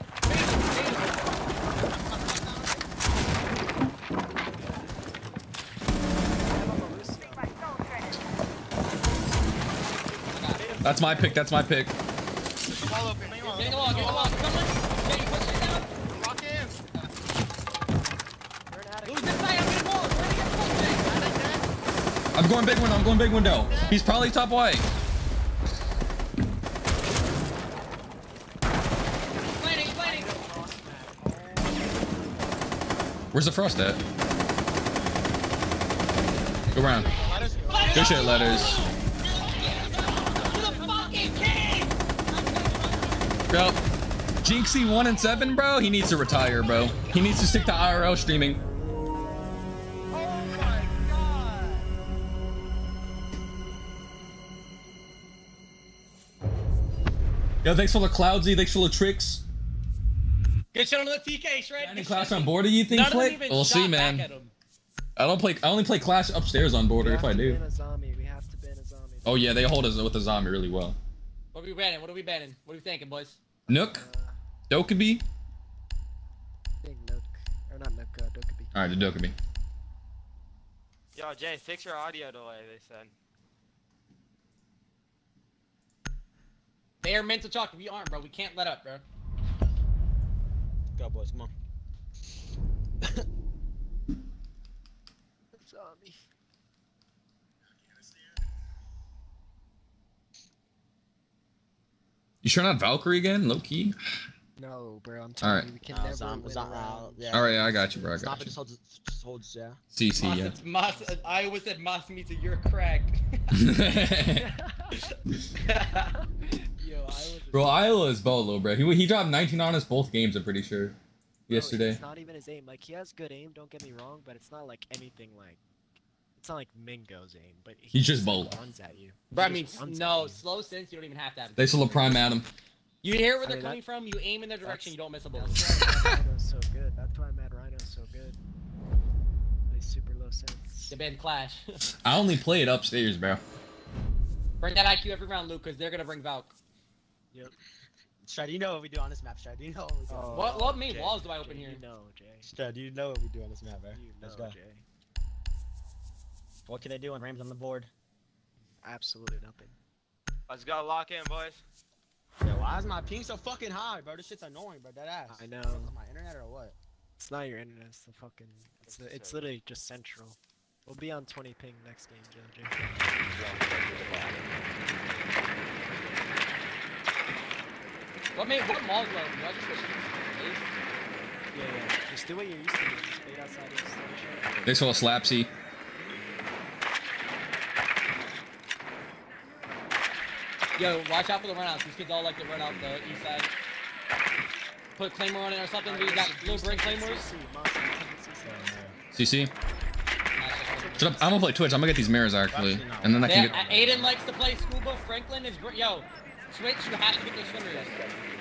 That's my pick, that's my pick. I'm going big window, I'm going big window. He's probably top white. Where's the frost at? Go around. Good shit, letters. Bro, Jynxzi 1 and 7, bro, he needs to retire, bro. He needs to stick to IRL streaming. Yo, thanks for the cloudsy, thanks for the tricks. Good shit on the TK, Shred. Any Clash on border, you think, None Flick? We'll see, man. I don't play. I only play Clash upstairs on border if I do. a zombie. We have to ban a zombie. Oh yeah, they hold us with the zombie really well. What are we banning? What are we banning? What are we thinking, boys? Nøkk, Dokkaebi. Big Nøkk. Or not Nøkk, uh, Dokkaebi. All right, the Dokkaebi. Yo, Jay, fix your audio delay, they said. They are meant to talk. We aren't, bro. We can't let up, bro. Go, boys, come on. You sure not Valkyrie again? Low key. No, bro. I'm telling Alright. you, we can Uh, never zom- win zom- a round. uh, yeah. All right, I got you, bro. I Stop got it, you. just holds, just holds, yeah. CC, yeah. Mas, Mas, uh, I always said Mas meets a you're cracked. Yo, I bro, Isla is Bolo, bro. He he dropped 19 on us both games. I'm pretty sure. Bro, Yesterday. It's not even his aim. Like he has good aim. Don't get me wrong, but it's not like anything like. It's not like Mingo's aim, but he He's just like, Bolo. runs at you. Bro, I mean, no, slow sense, you don't even have to have. They still a prime Adam. You hear where I they're mean, coming that- from, you aim in their direction, you don't miss a bullet. That's why Mad Rhino's so good. That's why Mad Rhino's so good. They super low sense. The band Clash. I only play it upstairs, bro. bring that IQ every round, Luke, because they're going to bring Valk. Yep. Strad, you know what we do on this map, Strad. You know what we do. Oh, What, what main Jay, walls do I Jay, open here? You know, Jay. Strad, you know what we do on this map, bro. You Let's know, go. Jay. What can they do when Rams on the board? Absolutely nothing. Let's go, lock in, boys. Yo, why is my ping so fucking high, bro? This shit's annoying, bro. That ass. I know. Is my internet or what? It's not your internet. It's the fucking. It's the, it's literally just central. We'll be on 20 ping next game, Jay. Jay. What main, what malls do I? Do I just switch Yeah, yeah. Just do what you're used to doing. Just wait outside of the slingshot. They saw Slapsy. Yo, watch out for the runouts. These kids all like to run out the east side. Put Claymore on it or something. We got blue brick Claymores. CC, Monster, CC. CC. Shut up. I'm gonna play Twitch. I'm gonna get these mirrors actually, and then I can Yeah, get. Aiden likes to play scuba. Franklin is gr- yo. Switch, you have to get those swim reels.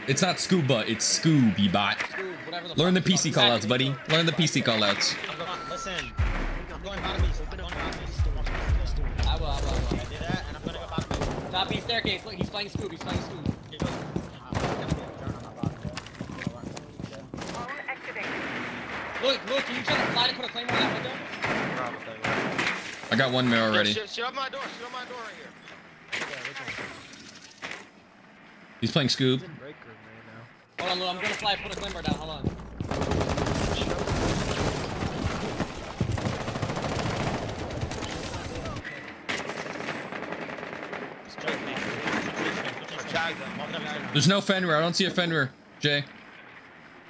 It's not scuba. It's Scooby Bot. The Learn the PC callouts, buddy. Learn the PC callouts. I'm going, listen. Top east staircase. Look, he's playing Scoob. He's playing Scoob. Give us- ah, I'm gonna get a turn on my bottom, bro. Look, look, can you try to slide and put a claymore in that window? I got one mirror Yo, already. Shut, shut up my door. Shut up my door right here. He's playing Scoob. He's in break room right now. Hold on, Lou, I'm gonna fly and put a claymore down. Hold on. bagged him. He bagged him. There's no Fenrir. I don't see a Fenrir. Jay.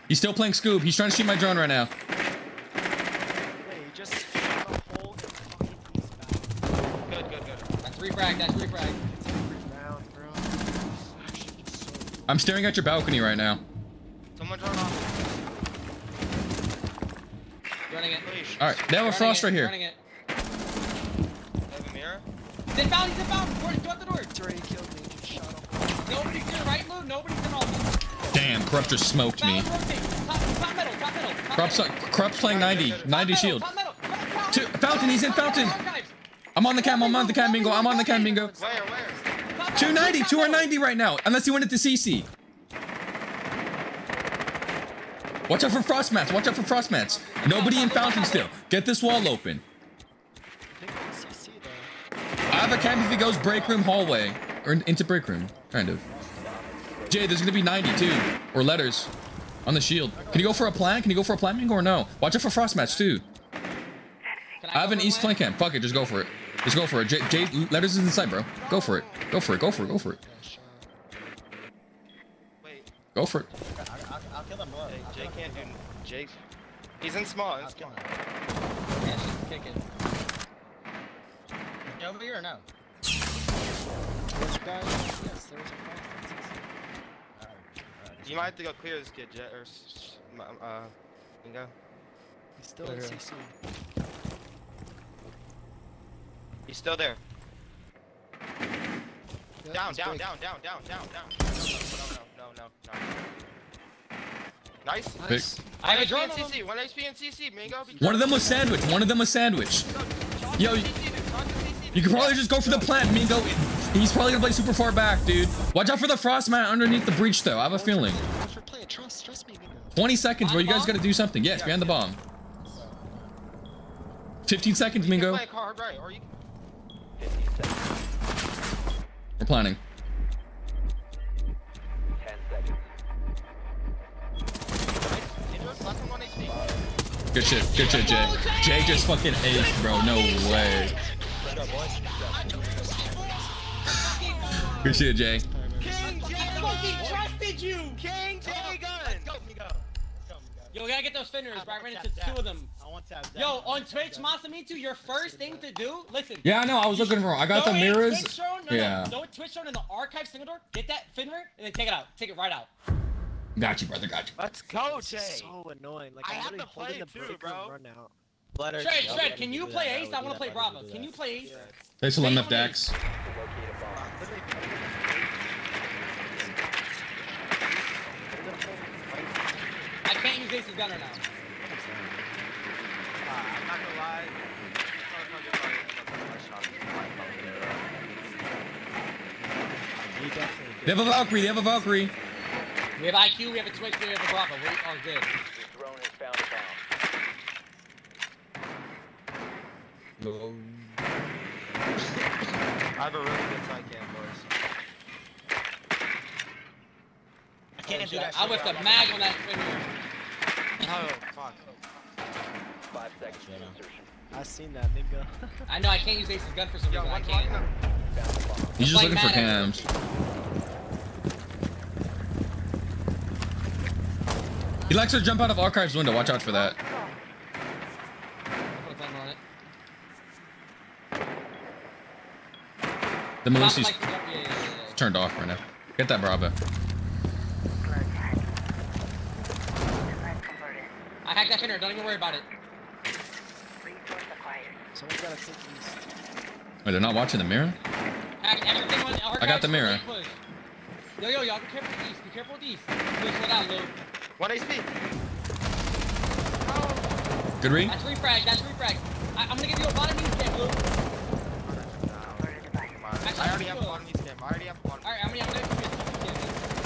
He's still playing Scoob. He's trying to shoot my drone right now. Hey, he just shot a hole in the fucking east back. Good, good, good. That's refrag. That's refrag. It's every round, bro. Actually, it's so I'm staring at your balcony right now. Someone drone off. Running it. All right, they have a frost it, right here. Running it. Have a mirror. Zip out. Zip out. Gordon, go out the door. It's already killed me. Just shot him. Nobody's in right move. Nobody's in all. Damn, Corrupt just smoked me. Fountain rotate. Top, top middle. Top middle. Top Corrupt's. Corrupt's playing 90. 90 shield. top middle. Come on, Fountain. Two- Fountain, he's in Fountain. I'm on the cam. I'm on the cam, Bingo. I'm on the cam, Bingo. Where, where? Top middle, 290. 290 right now. Unless he went into CC. Watch out for frost mats. Watch out for frost mats. Nobody in Fountain still. Get this wall open. I think it's CC though. I have a cam if he goes break room hallway. Or into break room. Kind of. Jay, there's gonna be 90 too. Or letters. On the shield. Can you go for a plan? Can you go for a plan, Bingo, or no? Watch out for frost mats too. Can I have an east flank cam. Fuck it, just go for it. Just go for it. Jay, Jay letters is inside, bro. Go for it. Go for it. Go for it. Go for it. Yeah, shot. Wait. Go for it. I'll, I'll, I'll kill them below. Jay can't do. below. He's in small. I'll It's kill him. Yeah, she's kicking. You over here or no? There's guys. Yes, there was a frost on CC. Alright, alright. You might have to go clear this kid, Jet, or s- s- m- uh, Bingo. He's still in CC. He's still there. Yep, Down, he's down, big. down, down, down, down, down. No, no, no, no, no, no. Nice. Nice. I have a One drone on. CC. One HP and CC. Mingo. One of them was sandwich. One of them was sandwich. Yo, Talk to CC, dude. Talk to CC, You could dude. probably just go for the plant, Mingo. He's probably gonna play super far back, dude. Watch out for the frost mat underneath the breach, though. I have a feeling. Go for play. Trust, trust me, Mingo. 20 seconds, bro. You guys gotta do something. Yes, behind the bomb. 15 seconds, Mingo. play hard right, or you can. 15 seconds. We're planning. 10 seconds. Nice. Dangerous. Last one, one HP. Good shit. Good shit, Jay. Jay just fucking aced, bro. No way. Let's go, boys. Good shit, Jay. King J I fucking trusted you. King J Gun. Let's go, Migo. Let's go, Migo. Yo, we gotta get those spinners, bro. I ran into Tap, tap. two of them. I want tabs. Yo, on Twitch, Masamitzu, your first thing to do, listen. Yeah, I know. I was looking for. I got the mirrors. Twitch drone, no, Yeah. No, go in Twitch drone in the archive single door, get that Finner, and then take it out. Take it right out. Got you, brother. Got you. Let's go, It's Jay. so annoying. Like I I'm have literally to play it the too, bro. run out. Letter. Shred, Yeah, Shred, can you play Ace? I wanna play Brava. Can you play Ace? Thanks for letting up Dax. Locate a bomb. Literally, I can't use Ace's gunner now. I'm not gonna lie. It's not gonna be my shot. He definitely They have a Valkyrie. They have a Valkyrie. We have IQ, we have a Twitch, we have a Brava. We are good. Your drone has found a bomb. I have a really good side cam, boys. I can't do that. I shit, whiffed a mag on that Finner. Oh, fuck. 5 seconds to insertion. I seen that, Mingo. I know I can't use Ace's gun for some Yo, reason. I can't. vodka. Found a. He's just looking for cams. He likes to jump out of archives window. Watch out for that. Put a timer on it. The Stop Melusi's like- yeah, yeah, yeah, yeah. turned off right now. Get that Brava. I hacked that Finner. Don't even worry about it. Someone's gotta take east. Wait, they're not watching the mirror? Hack everything on archives. I got the mirror. Push. Yo, yo, y'all, be careful with these. Be careful with these. Push, slow down, Lou. One HP. Oh. Good read. That's refrag. That's refrag. I, I'm gonna give you a bottom knees cam, Lou. Come on. I already have bottom east cam. I already have bottom. Alright, I'm gonna, I'm gonna give you a top cam.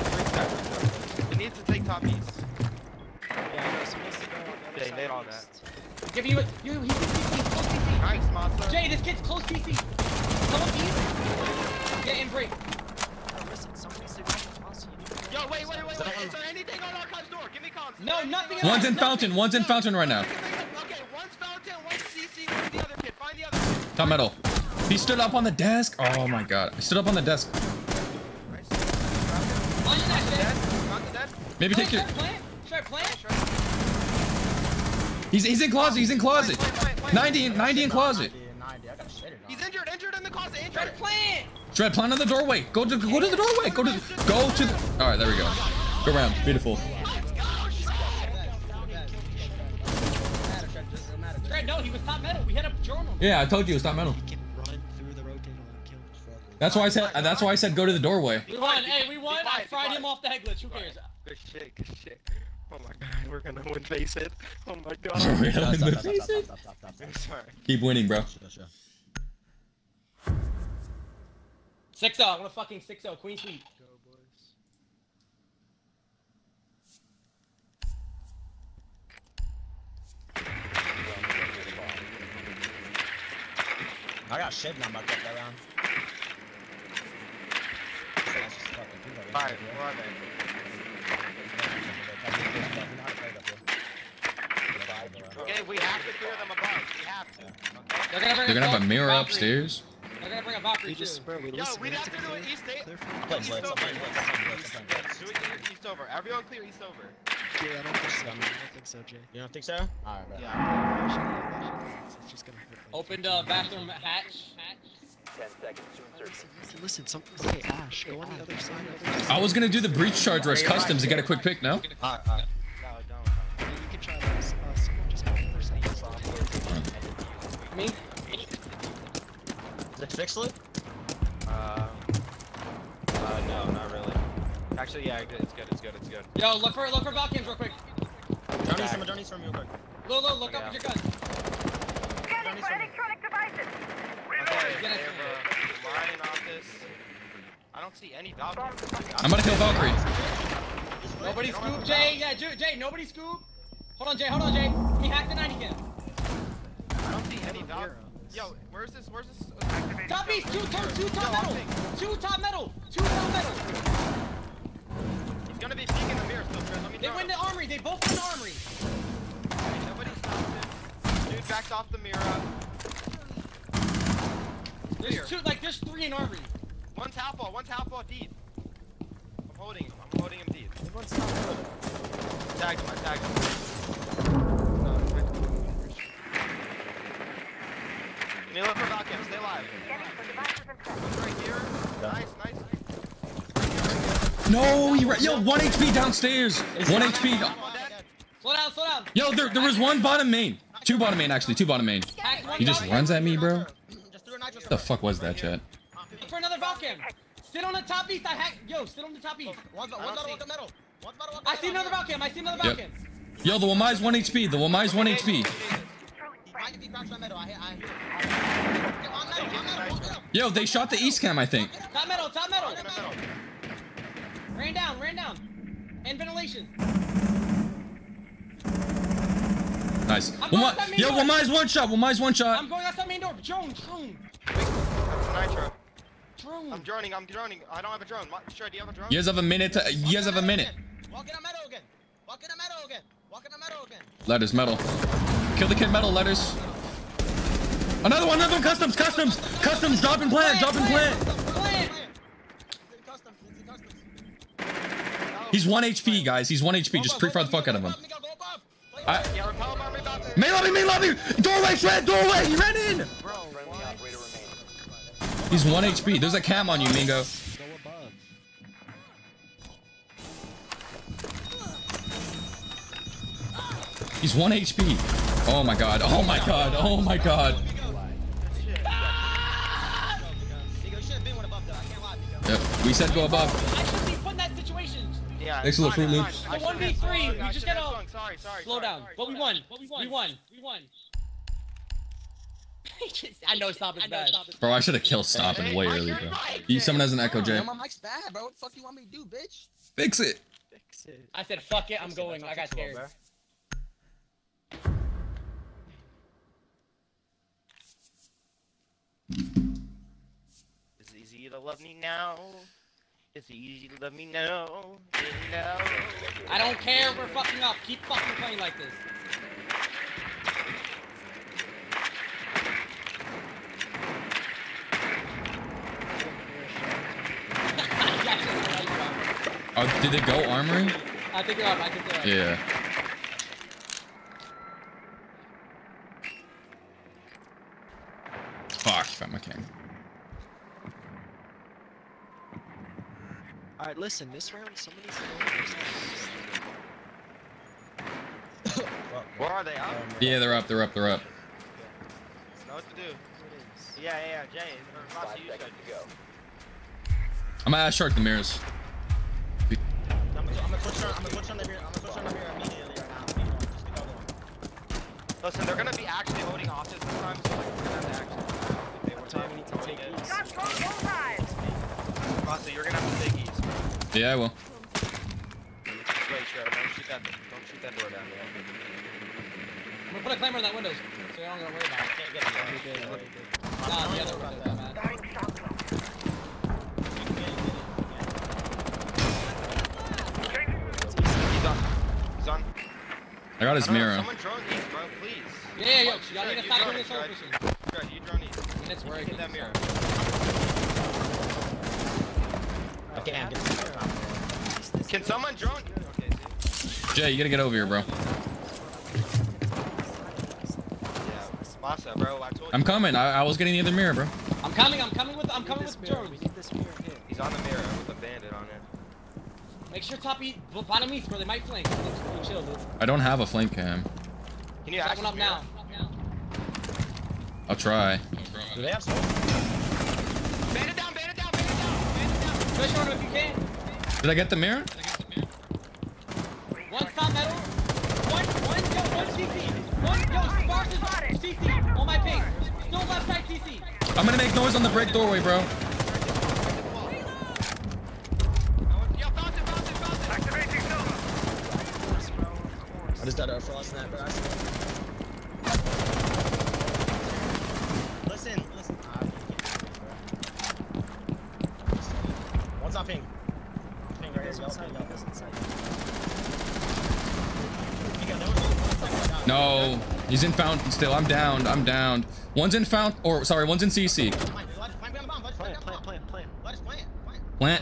Three step, three step. He needs to take top east. Yeah, I know. Someone needs to go on the other Yeah, made all east. Give you a, you, he's in CC, close CC. Nice, monster. Jay, this kid's close CC. Come up east. Get in break. No, listen, someone to go on the also, you need to Yo, wait, wait, wait, wait. Is there anything on Archive's door? Give me comms. No, nothing One's in fountain. One's in fountain right now. Okay, one's fountain, one's CC, where's the other kid? Find the other. Top metal. He stood up on the desk. Oh my god. I stood up on the desk. Maybe take your. Start plant. Start plant. He's he's in closet. He's in closet. Plant, plant, plant. 90 in 90 in closet. 90, I got shitted on. He's injured, injured in the closet, Start injured. plant. Shred, plant on the doorway. Go to go to the doorway. Go to go to. The, all right, there we go. Go around. Beautiful. Trent, no, he was top metal. We hit up journal. Yeah, I told you it's not metal. That's why I said. That's why I said go to the doorway. We won. Hey, we won. I quiet, be fried him off the head glitch. Who cares? Good shit, good shit. Oh my god, we're gonna win face it. Oh my god. stop, stop, I'm stop. sorry. Keep winning, bro. Sure, sure. 6 0. I'm gonna fucking 6 0. Queen sweep. Go, boys. I got shit now about that round. That's just fucking good, I Alright, guess. where are they? Okay, we have to clear them above. We have to. Okay? They're gonna bring They're gonna have a mirror upstairs. They're gonna bring a Valkyrie We too. just, bro, we Yo, we we have have to do it clear- east clear. Do it over. Everyone clear east over. Jay, I don't think so. I don't think so, Jay. You don't think so? Alright, bro. Yeah. It's just gonna hurt. like, Opened uh, bathroom hatch. Ten seconds to insertion. Listen, listen, some say Ash, go on the other side. I was gonna do the breach charge rush customs to get a quick pick. No. Alright, alright. No, don't. Yeah, you can try this. Uh, someone just go on the other side. Me? Is it fixed, Luke? Uh, uh, no, not really. Actually, yeah, it's good, it's good, it's good. Yo, look for look for Valkyries real quick. Drone needs from, drone needs from real quick. Lulu, look Okay, up with yeah. your gun. Drone needs from Okay, I don't see any Valkyries. I'm gonna kill Valkyrie. Nobody scoop, Jay. Yeah, Jay. Nobody scoop. Hold on, Jay. Hold on, Jay. Let me hack the 90 again. I don't see any Valkyries. Yo, where's this, where's this? Top east, two, two, two top Yo, metal. I'm Two top metal. Two top metal. He's gonna be peeking the mirror still, Chris. Let me They throw win him. the armory. They both win the armory. Hey, Nobody stopped him. Dude backed off the mirror. Clear. There's two, like, there's three in armory. One's half ball, one's half ball deep. I'm holding him, I'm holding him deep. Everyone's not good. Tagged him, I tagged him. No, it's right. Let look for Valkyrie, stay alive. One's right here. Nice, nice. No, he ra- yo one HP downstairs. One HP. Come on, Dad. Slow down, slow down. Yo, there there was one bottom main. Two bottom main actually. Two bottom main. He just runs at me, bro. What the fuck was that, chat? For another Valkyrie. Sit on the top east. I hack. Yo, sit on the top east. One's I one's don't out see- of walking metal. One's out I see another Valkyrie. I see another Yep. Yo, the Wamai's one HP. The Wamai's one HP. He might be crouched on metal. I hear, I hear. Get on metal, on metal, walk metal. Yo, they shot the east cam, I think. Top metal, top metal. In the middle. Ran down, ran down. And ventilation. Nice. Wamai, yo, door. Wamai's one shot. Wamai's one I'm shot. going outside main door. Drone, drone, That's Nitro. drone. I'm droning, I'm droning. I don't have a drone. Ma- Sure, do you have a drone? You guys have a minute. To, you guys have a minute. Walk in on metal again. Walk in on metal again. Walk in on metal again. Letters, metal. Kill the kid, metal, letters. Another one, another one, customs, customs, customs, drop and plant, drop and plant. Plant. It's in customs. It's in customs. He's one HP, guys. He's one HP. Just pre-fire the fuck out of him. I, Yeah, repel bomb about to. main lobby, main lobby. Doorway, shred, doorway. He ran in. Friendly operator remaining. He's one HP. There's a cam on you, Mingo. He's one HP. Oh my god. Oh my god. Oh my god. Nigo, you should have been one above though. I can't lie, Nigo. Yep. We said go above. I should be put in that situation. Yeah. Thanks for the fine, Fruit. Loops. The 1v3, we just gotta- swung. Sorry, sorry. Slow down. But we sorry. won. We won. We won. We won. I know stop is bad. Bro, I should have killed stopping way early, bro. You, someone has an echo, Jay. Yo, my mic's bad, bro. What the fuck you want me to do, bitch? Fix it. Fix it. I said fuck it. I'm going. I got scared. It's easy to love me now. It's easy to love me now. You know. I don't care. We're fucking up. Keep fucking playing like this. Yeah, just like, bro. Oh, did they go armory? I think they're up. I think they're up. Yeah. Fuck, found my camera. Alright, listen, this round somebody's going Where are they? Up? Yeah, they're up, they're up, they're up. Know what to do. Yeah, yeah, yeah, Jay. Lots Five of you seconds should. to go. I'm gonna ask Shark the mirrors. Listen, they're gonna be actually holding hostage this time, so like, we're gonna have to actually. If Time we need to holding take it. these. Rossi, you're gonna have to take ease. Yeah, I will. Wait, sure. Don't shoot that. Don't shoot that door down. I'm gonna put a clamor in that windows, so you don't gotta worry about it. Can't get it. Very good, very good. Nah, the other windows, man. He's on. He's on. I got his I don't know, mirror. Someone drone ease, bro, please. Yeah, yeah, yo, y'all need Shred, to you stop drone doing it, this soul Shred. pushing. You drone ease. And it's Hit working. that mirror. I can't get it. Can someone drone? Okay, see? Jay, you gotta get over here, bro. Yeah. Masa, bro, I told I'm coming. I, I was getting the other mirror, bro. I'm coming, I'm coming with, I'm coming with mirror, drones. We need this mirror hit. He's on the mirror with a bandit on it. Make sure top eat, bottom east, bro. They might flank. Chill, dude. I don't have a flank cam. Can you Set access one up now. I'll try. Do they have soul? Bandit down, bandit down, bandit down, bandit down. Push on if you can. Did I get the mirror? One stop metal. One, one, yo, one CC. One, yo, Sparks is CC on my ping. Still left side CC. I'm gonna make noise on the break doorway, bro. Yo, fountain, fountain, fountain. Activating Silva. What is that, uh, frost snap, bro? Listen, listen. Ah, I can't get it, bro. One's on ping. Ping right here, yellow, ping, yellow. Mika, there was one second down. No, he's in fountain still. I'm down. I'm down. One's in fountain, or sorry, one's in CC. Plant, plant behind the bomb, let us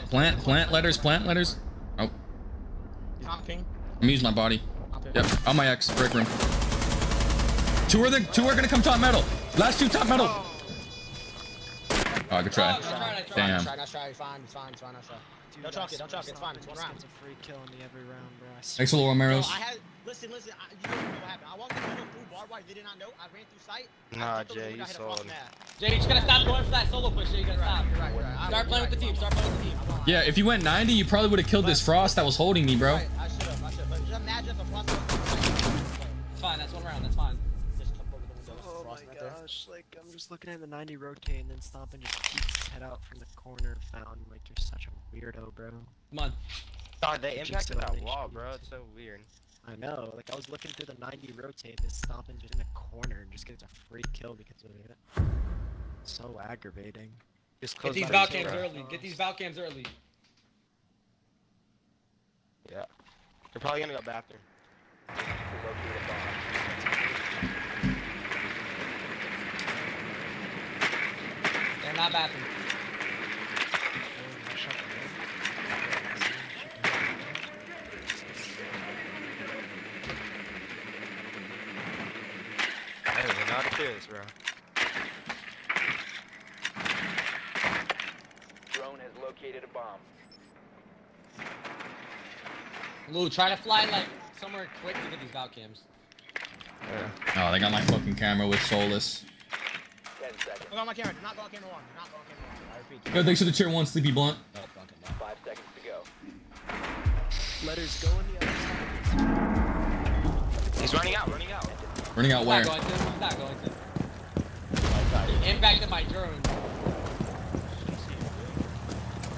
Plant, plant letters, plant letters. Oh, He's. I'm using my body. On ping. Yep, on my X, break room. Two are the two are gonna come top metal. Last two top metal. Oh, good try. Oh, I tried, I tried. Damn. Nice try, nice try, fine, it's fine, it's fine. Dude, Don't chalk it, don't chalk it, it's fine, it's one round. gets a free kill on me every round, bro. Thanks a little Yo, Romero's. I had, listen, listen, I, you don't know what happened. I walked in the middle through barbed wire, they did not know, I ran through sight. Nah, Jay, you I hit a frost sold. mad. Jay, you just gotta stop going for that solo push. Jay, you gotta stop. You're right, you're right. Start playing with the team. Start playing with the team. Yeah, if you went 90, you probably would have killed this frost that was holding me, bro. Right, I should've, I should've, but just imagine if the frost was It's fine. That's one round. That's fine. Just jump over the window, Oh frost my right there. gosh, like I'm just looking at the 90 rotate and then Stompn just peeks his head out from the corner of fountain. Like you're such a weirdo, bro. Come on. God, they Jinx impacted that violation. wall, bro. It's so weird. I know. Like I was looking through the 90 rotate this Stompn just in the corner and just gets a free kill because of it. So aggravating. Just Get these my Val cams early. Get these Val cams early. Yeah. They're probably gonna go back there. They're not bathroom. Oh, shut the door. Hey, we're not serious, bro. Drone has located a bomb. Lou, try to fly like somewhere quick to get these Val cams. Oh, they got my fucking camera with soulless. Ten seconds. Go on my camera, not go on camera one, not go on camera one. I repeat. Yo, thanks for the tier one, Sleepy Blunt. Oh, no, go on camera one. Five seconds to go. Letters go on the other side. He's running out, running out. Running out where? not going to. He's not going to. He impacted my drone.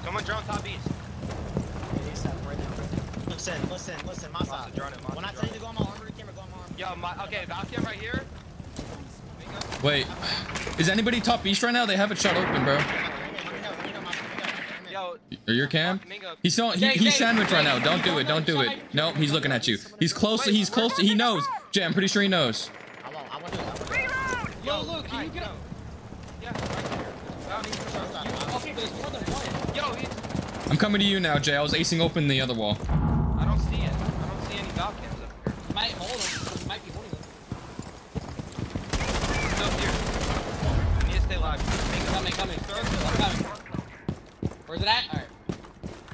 Someone drone top east. It is that right now, bro. Listen, listen, listen, Masa. Masa, drone it, Masa, When I tell you to it. go on my armored camera, go on my armored Yo, my, okay, Valkyrie right here. Wait, is anybody top east right now? They have it shut open, bro. Yo, Or your cam? He's so he, he's sandwiched right now. Don't do it. Don't do it. No, he's looking at you. He's close. He's close. He knows. Jay, I'm pretty sure he knows. I won't. I won't do it. Reload! Yo, Luke, can you get up? Yeah, right here. There's more than one. Yo, he's... I'm coming to you now, Jay. I was acing open the other wall. I don't see it. I don't see any dog up here. You might hold him. might be holding him. He's up here. We need to stay alive. Coming, coming. I'm coming. Where's it at? Alright.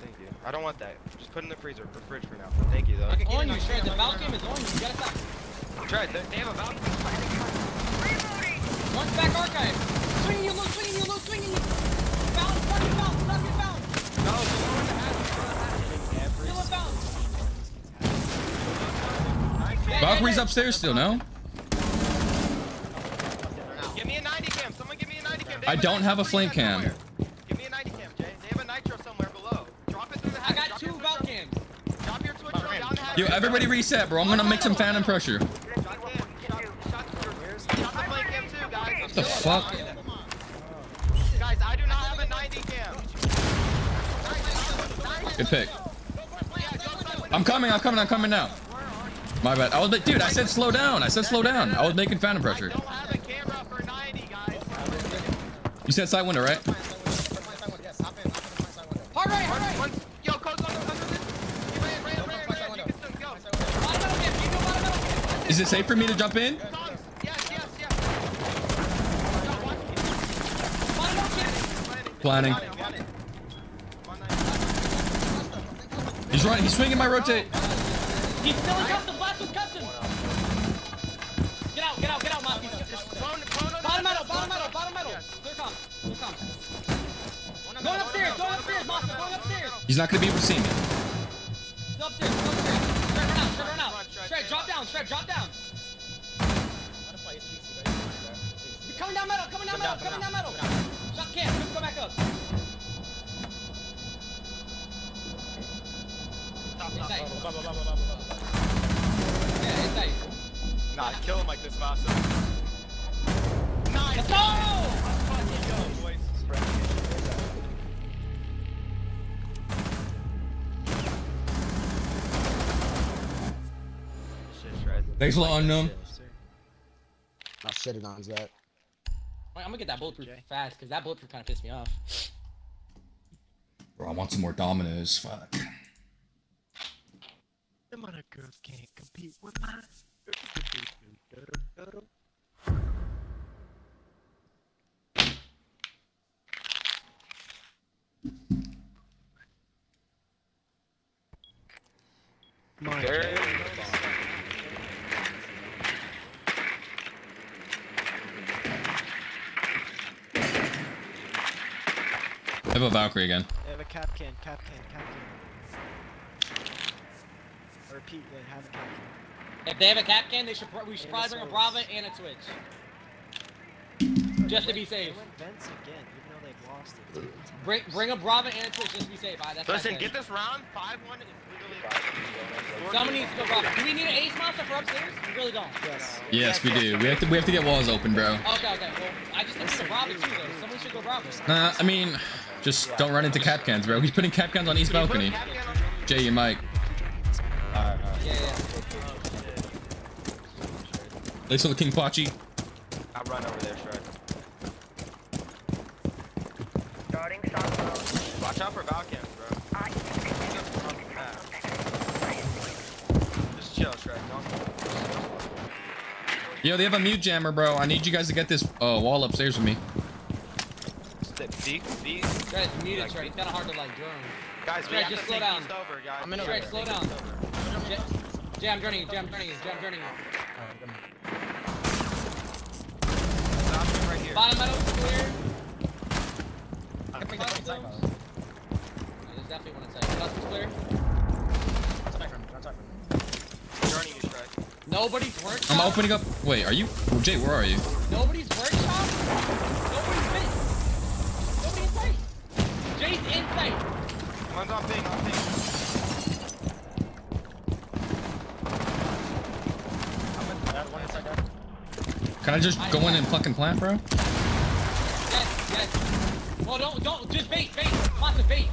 Thank you. I don't want that. Just put it in the freezer or fridge for now. Thank you, though. On you, Shred. The Valkyrie is on you. You gotta stop. Try it. They they have a valve. One's back archive. Swinging you, Luke, swinging you, Luke, swinging you. Bounce, stop your bounce, stop your bounce. No, just go in the hatch. Go in the. Still a bounce. Valkyrie's upstairs still, no? Give me a 90 cam. Someone give me a 90 cam. They I a don't have a flame cam. somewhere. Give me a 90 cam, Jay. They have a nitro somewhere below. Drop it through the I got Drop two your Twitch on- Valcams. Drop your Twitch down the hatch. Yo, everybody reset, bro. I'm gonna make some phantom pressure. Shot cam. Shot, shot, shot the flame cam too, guys. The fuck? Guys, I do not have a 90 cam. Good pick. Yeah, go sideways. I'm coming, I'm coming, I'm coming now. My bad. I was, like, dude, I said slow down. I said slow down. I was making phantom pressure. don't have a camera for 90, guys. You said side window, right? Hard hard. Yo. Is it safe for me to jump in? Toms, yes, yes, yes. Bottom metal cam. Planning. He's running. He's swinging my rotate. He's still in custom. Blast was custom. Get out, get out, get out, Mafia. Bottom metal, bottom metal, bottom metal. Clear comms. Clear comms. Going upstairs, going upstairs, Mafia, going upstairs. He's not gonna be able to see me. Thanks a lot, unknown. Not shitting on that. I'm gonna get that bulletproof fast, because that bulletproof kind of pissed me off. Bro, I want some more dominoes. Fuck. Them other girls can't compete with mine. I have a Valkyrie again. They have a cap can, cap can, cap can. I repeat, they have a cap can. If they have a cap can, they should. We should probably bring a Brava and a Twitch, just to be safe. They went vents again, even though they've lost it. Bring bring a Brava and a Twitch just to be safe. Alright, that's Listen, get this round. 5-1 is literally... Someone needs to go Brava. Do we need an ace monster for upstairs? We really don't. Yes. Yes, we do. We have to. We have to get walls open, bro. Okay, okay. Well, I just think it's a Brava too, though. Someone should go Brava. Nah, uh, I mean, just don't run into cap cans, bro. He's putting cap cans on East balcony. Jay, your mic. Yeah, yeah. Lace on the King Pachi. I'll run over there, Shred. Watch out for Valcams, bro. Just chill, Shred. Don't... Yo, they have a mute jammer, bro. I need you guys to get this uh, wall upstairs with me. Step, B, B. Guys, muted. It's kind of hard to like drone. Guys, we Shred, have just to slow down. east over, guys. I'm in Shred, over slow down. Jay, Jay, I'm joining you. Jay, I'm joining you. Jay, I'm joining you. Stop him right here. Bottom metal clear. Uh, Customs. There's definitely one inside. Customs clear. Journey you, Shred. Nobody's workshop. I'm opening up. Wait, are you? Jay, where are you? Nobody's workshop. Nobody's fit. Nobody in sight. Jay's in sight. One's on ping, on ping. Can I just go in and fucking plant, bro? Yes, yes. Well, don't, don't, just bait, bait. Lots of bait.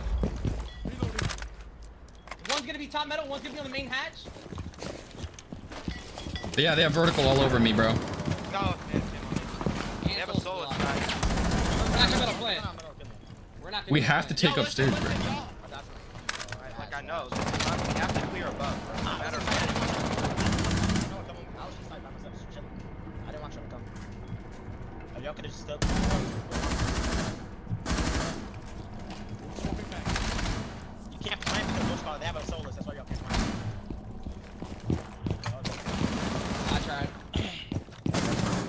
One's gonna be top metal, one's gonna be on the main hatch. Yeah, they have vertical all over me, bro. No. They have a solo We're not gonna plant. We're not gonna We have to take Yo, upstairs, listen, bro. stuck. You can't plant because most of they have a Solis, that's why y'all can't plant. I tried.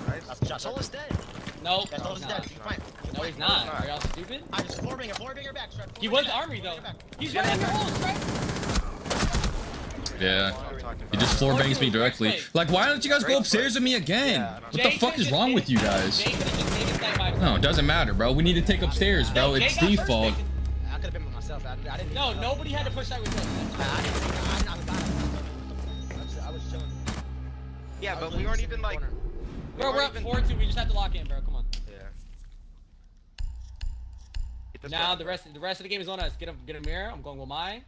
nice. Solis dead. Nope. That Solis no, dead. You plant. No, he's not. Are y'all stupid? I just four bigger, four bigger back. Strut, he was back. armory though. He's yeah. right after holes, right? Yeah. He just floor bangs me directly. Like, why don't you guys go upstairs with me again? What the fuck is wrong with you guys? No, it doesn't matter, bro. We need to take upstairs, bro. No, Jay It's got first default. I could have been with myself. I, I didn't. No, even- nobody had to push that with us. I, I didn't think. I, I was bad. I was, I was chilling. Yeah, but we weren't even like. Bro, we're weren't up even- 4 2. We just have to lock in, bro. Come on. Yeah. Now the rest the rest of the game is on us. Get a get a mirror. I'm going with my.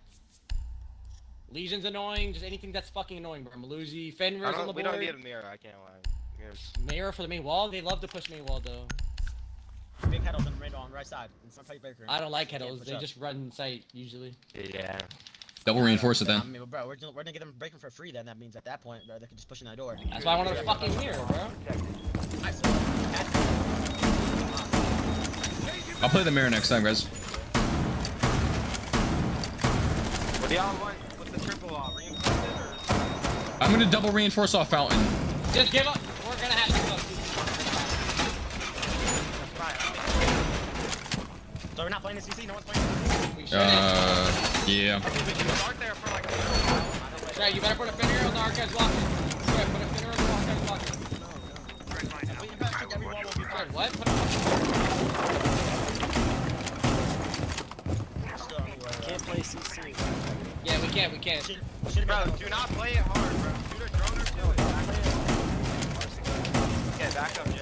Legion's annoying. Just anything that's fucking annoying, bro. Melusi, I Fenrir's on don't, the we board. don't need a mirror. I can't lie. Mirrors. Mirror for the main wall. They love to push main wall though. Big head on the on right side. In front of Baker. I don't like Can't kettles. They up. just run in sight usually. Yeah. Double reinforce it then. I mean, bro, we're, we're gonna get them breaking for free. Then that means at that point, bro, they can just push in that door. That's why I wanted to fucking mirror, bro. I'll play the mirror next time, guys. What do y'all want with the triple wall? Reinforce it or? I'm gonna double reinforce off fountain. Just give up. We're gonna have to give up. So we're not playing this CC. No one's playing. We. Uh, yeah. We can start there for like a minute. Trey, you better put a finger on the archives blocking. Trey, put a finger on the archives blocking. We can back every wall will be Trey, fine. what? Put a Can't play CC. Yeah, we can't. We can't. Should, should Bro, do not play it hard, bro. Shoot a drone or kill it. Yeah, back up, Jay. Don't play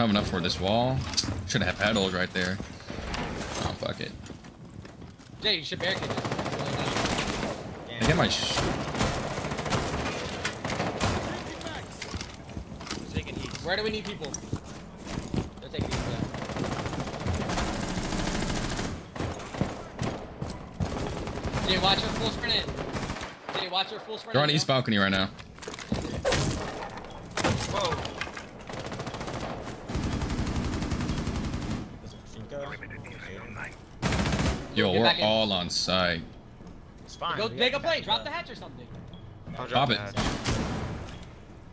don't have enough for this wall. Should have paddled right there. Oh, fuck it. Jay, you should barricade this. I get my sh Take it easy. Where do we need people? They're taking these. Jay, watch her full sprint in. Jay, watch her full sprint They're on east balcony right now. Yo, Get we're back in. all on side. It's fine. Go we make a got- play. Drop uh, the hatch or something. I'll Pop drop it. that.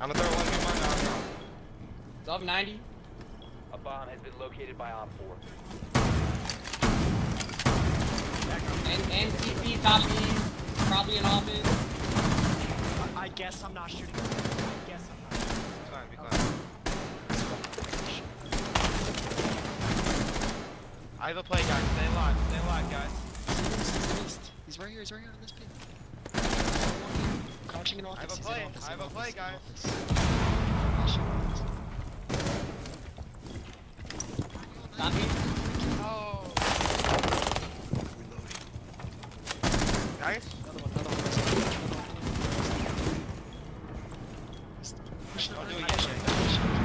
I'm gonna throw one new one down. It's up 90. A bomb has been located by Op 4. And, and TP, top probably in office. I, I guess I'm not shooting. I have a play, guys. Stay alive. Stay alive, guys. He's right here. He's right here on this pin. Crouching in office. I have a play, office, I have a play, in guys. office. Top E. Oh. Nice. Another one, another one. Pushing Don't up, do it pushing yet, up, pushing up.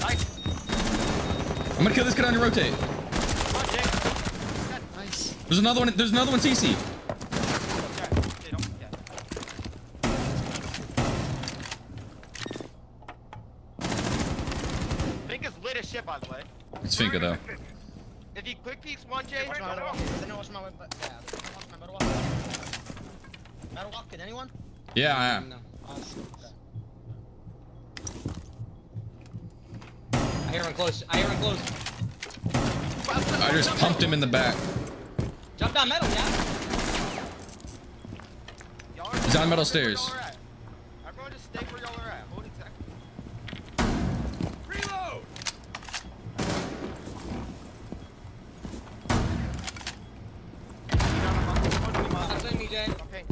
Nice. I'm gonna kill this kid on your rotate. Come on, Jay. Nice. There's another one. There's another one. CC. Okay. Jay, don't. Yeah. Fink is lit as shit, by the way. It's Finka though. If he quick peeks one, Jay, Watch my metal walk. Does watch my but yeah, watch my metal walk? Metal walk, can anyone? Yeah, I am. No. Awesome. I hear him close. I hear him close. I just him in the back. Jump down metal, yeah? He's on metal stairs. y'all are at. Everyone just stay where y'all are at. Hold it tight. Reload! Stop swinging me, Jay. Okay.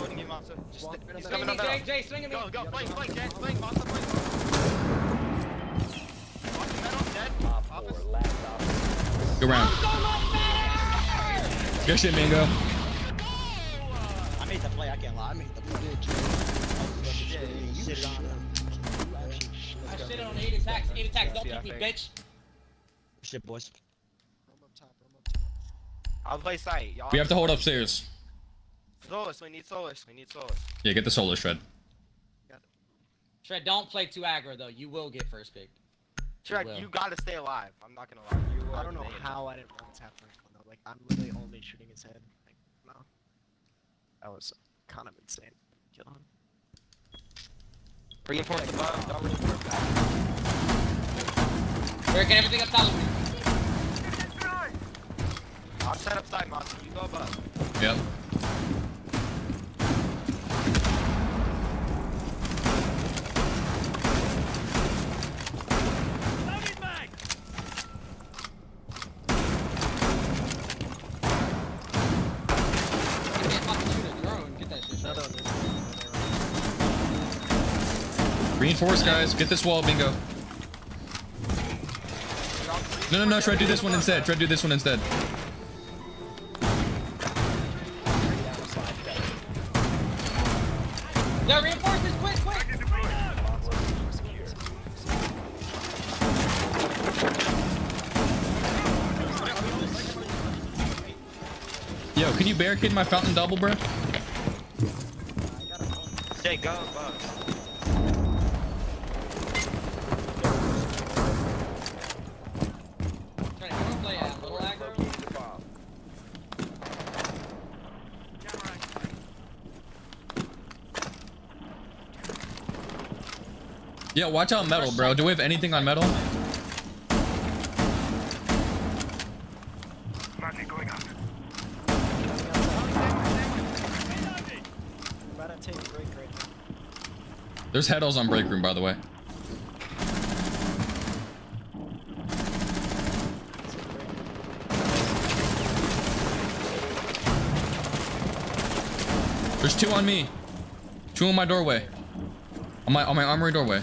Loading you, Monster. Just Walk stay- in he's the Swing coming me, up Jay. now. Jay, swing at me. Go, go, flank, flank, Jay. Flank, Monster, flank. Watch the metal, dead. Op 4, Office. last op. Go round. So much better! Good shit, Mango. I made the play, I can't lie. I made the play. Yeah, You shit shit on on him. I shit on Aiden Tax. Aiden Tax. Don't Yeah, pick me, bitch. Shit, boys. I'm up top. I'm up top. I'll play sight. Y'all We have to hold upstairs. Solis, we need Solis. We need Solis. Yeah, get the solar shred. Shred, don't play too aggro though. You will get first pick. Shred, will. you gotta stay alive. I'm not gonna lie. You I don't know how I didn't once have Franklin though. Like I'm literally only shooting his head. Like no. That was kind of insane. Kill him. Reinforce above, don't reinforce back. Breaking everything up top. I'm set upside, Monster. You go above. Yep. One. Reinforce, guys. Get this wall, bingo. No, no, no. Try to do this one instead. Try to do this one instead. Yeah, reinforce quick, quick. Yo, can you barricade my fountain double, bro? Jay, go above. Shred, you wanna play a little aggro? Located the bomb. Watch out metal, bro. Do we have anything on metal? There's headles on break room, by the way. There's two on me. Two on my doorway. On my on my armory doorway.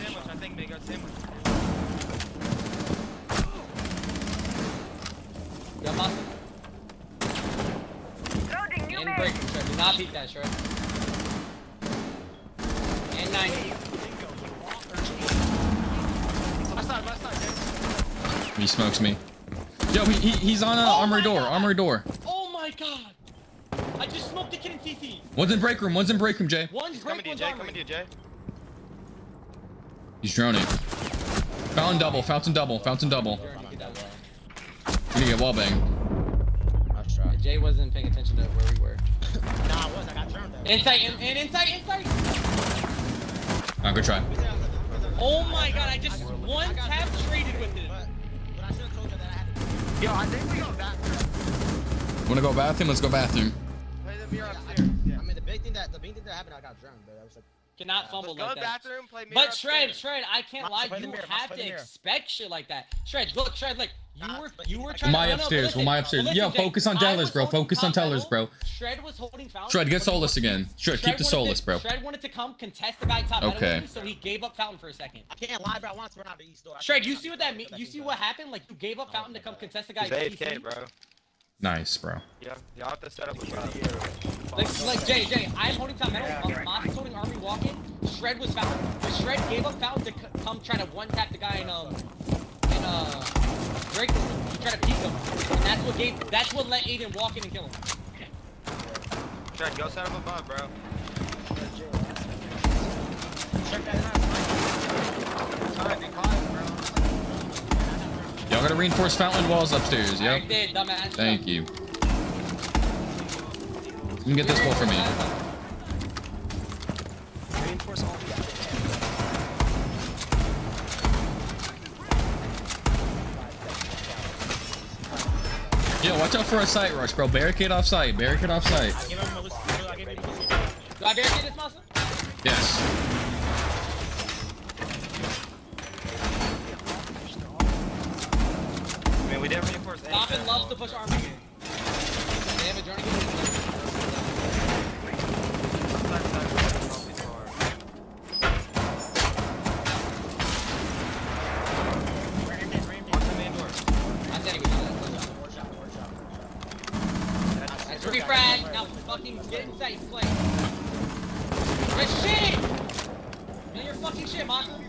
And break, Shred. Do not peek that, Shred. And 90. Left side, left side, He smokes me. Yo, he, he he's on a Oh armory door. God. Armory door. Oh my god! I just smoked the kid in CC. One's in break room. One's in break room. Jay. One's He's coming break, to you, Jay. Coming to you, Jay. He's droning. Fountain double. Fountain double. Fountain double. Jordan, you get that wall. You're gonna get wall bang. Jay wasn't paying attention to where we were. Nah, I was. I got turned though. Insight, in, and insight, insight! Alright, good try. Oh my god, I just one tap traded with him. But, but I should have told her that I had to. Yo, I think we go back. Wanna go bathroom? Let's go bathroom. Play the mirror Yeah, I, upstairs. Yeah. I mean, the big thing that the big thing that happened, I got drowned, but I was like, Cannot fumble Let's go like to that. bathroom, play mirror But Shred. Shred, I can't Max, lie. You mirror, have to expect shit like that. Shred, look, Shred, look. You were you were trying Am I to no, no, upstairs? listen, Am I upstairs? listen, Yo, focus on Tellers, bro. Focus on Tellers, bro. Shred was holding fountain. Shred, get but he Solis again. Shred, keep the wanted Solis, bro. Shred wanted to come contest the guy top Okay. so he gave up fountain for a second. I can't lie, bro. I wanted to run out the east door. Shred, you see what that door, mean? You see what happened? Like you gave up fountain to come contest the guy. He's TC. AFK, bro. Nice, bro. Yeah, y'all have to set up above. Like, like Jay, Jay, I'm holding top metal. Yeah, Moss is holding army walking. Shred was fountain. But Shred gave up fountain to c- come try to one tap the guy in um in uh Drake. He tried to peek him, and that's what gave. That's what let Aiden walk in and kill him. Shred, go set up above, bro. Sorry, be quiet, bro. Y'all gotta reinforce fountain walls upstairs, I yep. did, dumbass. Thank you. You can get this wall for me. Reinforce all Yeah, watch out for a sight rush, bro. Barricade off site. Barricade off site. I gave him a list. I gave him a list. Do I barricade this muscle? Yes. I mean, we didn't reinforce any Dobbin fence loves to push army. They have a journey. Frag. Now fucking get inside. Play. Good shit. Know your fucking shit, Monster.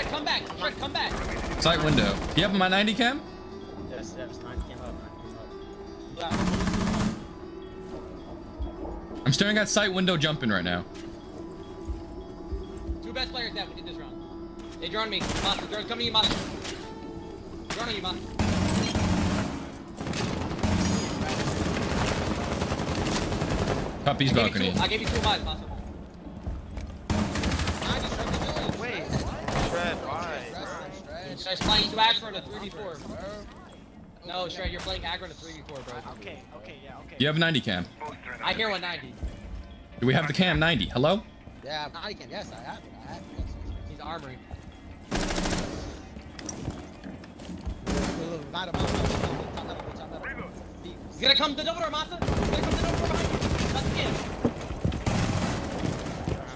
Shred, come back. Shred, come back. Sight window. Do you have my 90 cam? Yes, yes, nine came up. nine came up. Yeah. I'm staring at sight window jumping right now. Two best players They drone me. Mas, the drone's coming to you, Mas. Drone on you, Mas. Top east I gave you balcony. two- I gave you two lives, Mas. Wait, Shred, why? Shred's playing aggro in a 3v4. No, Shred, you're playing aggro in a 3v4, bro. Ah, okay, okay, yeah, okay. You have 90 cam. I hear 190. Do we have the cam 90? Hello? Yeah, I can. Yes, I have it. I have it. Yes, yes, He's armory. yes. Level. Deep. He's gonna come to the double door, Masa. He's gonna come to the double door behind you. That's the kid.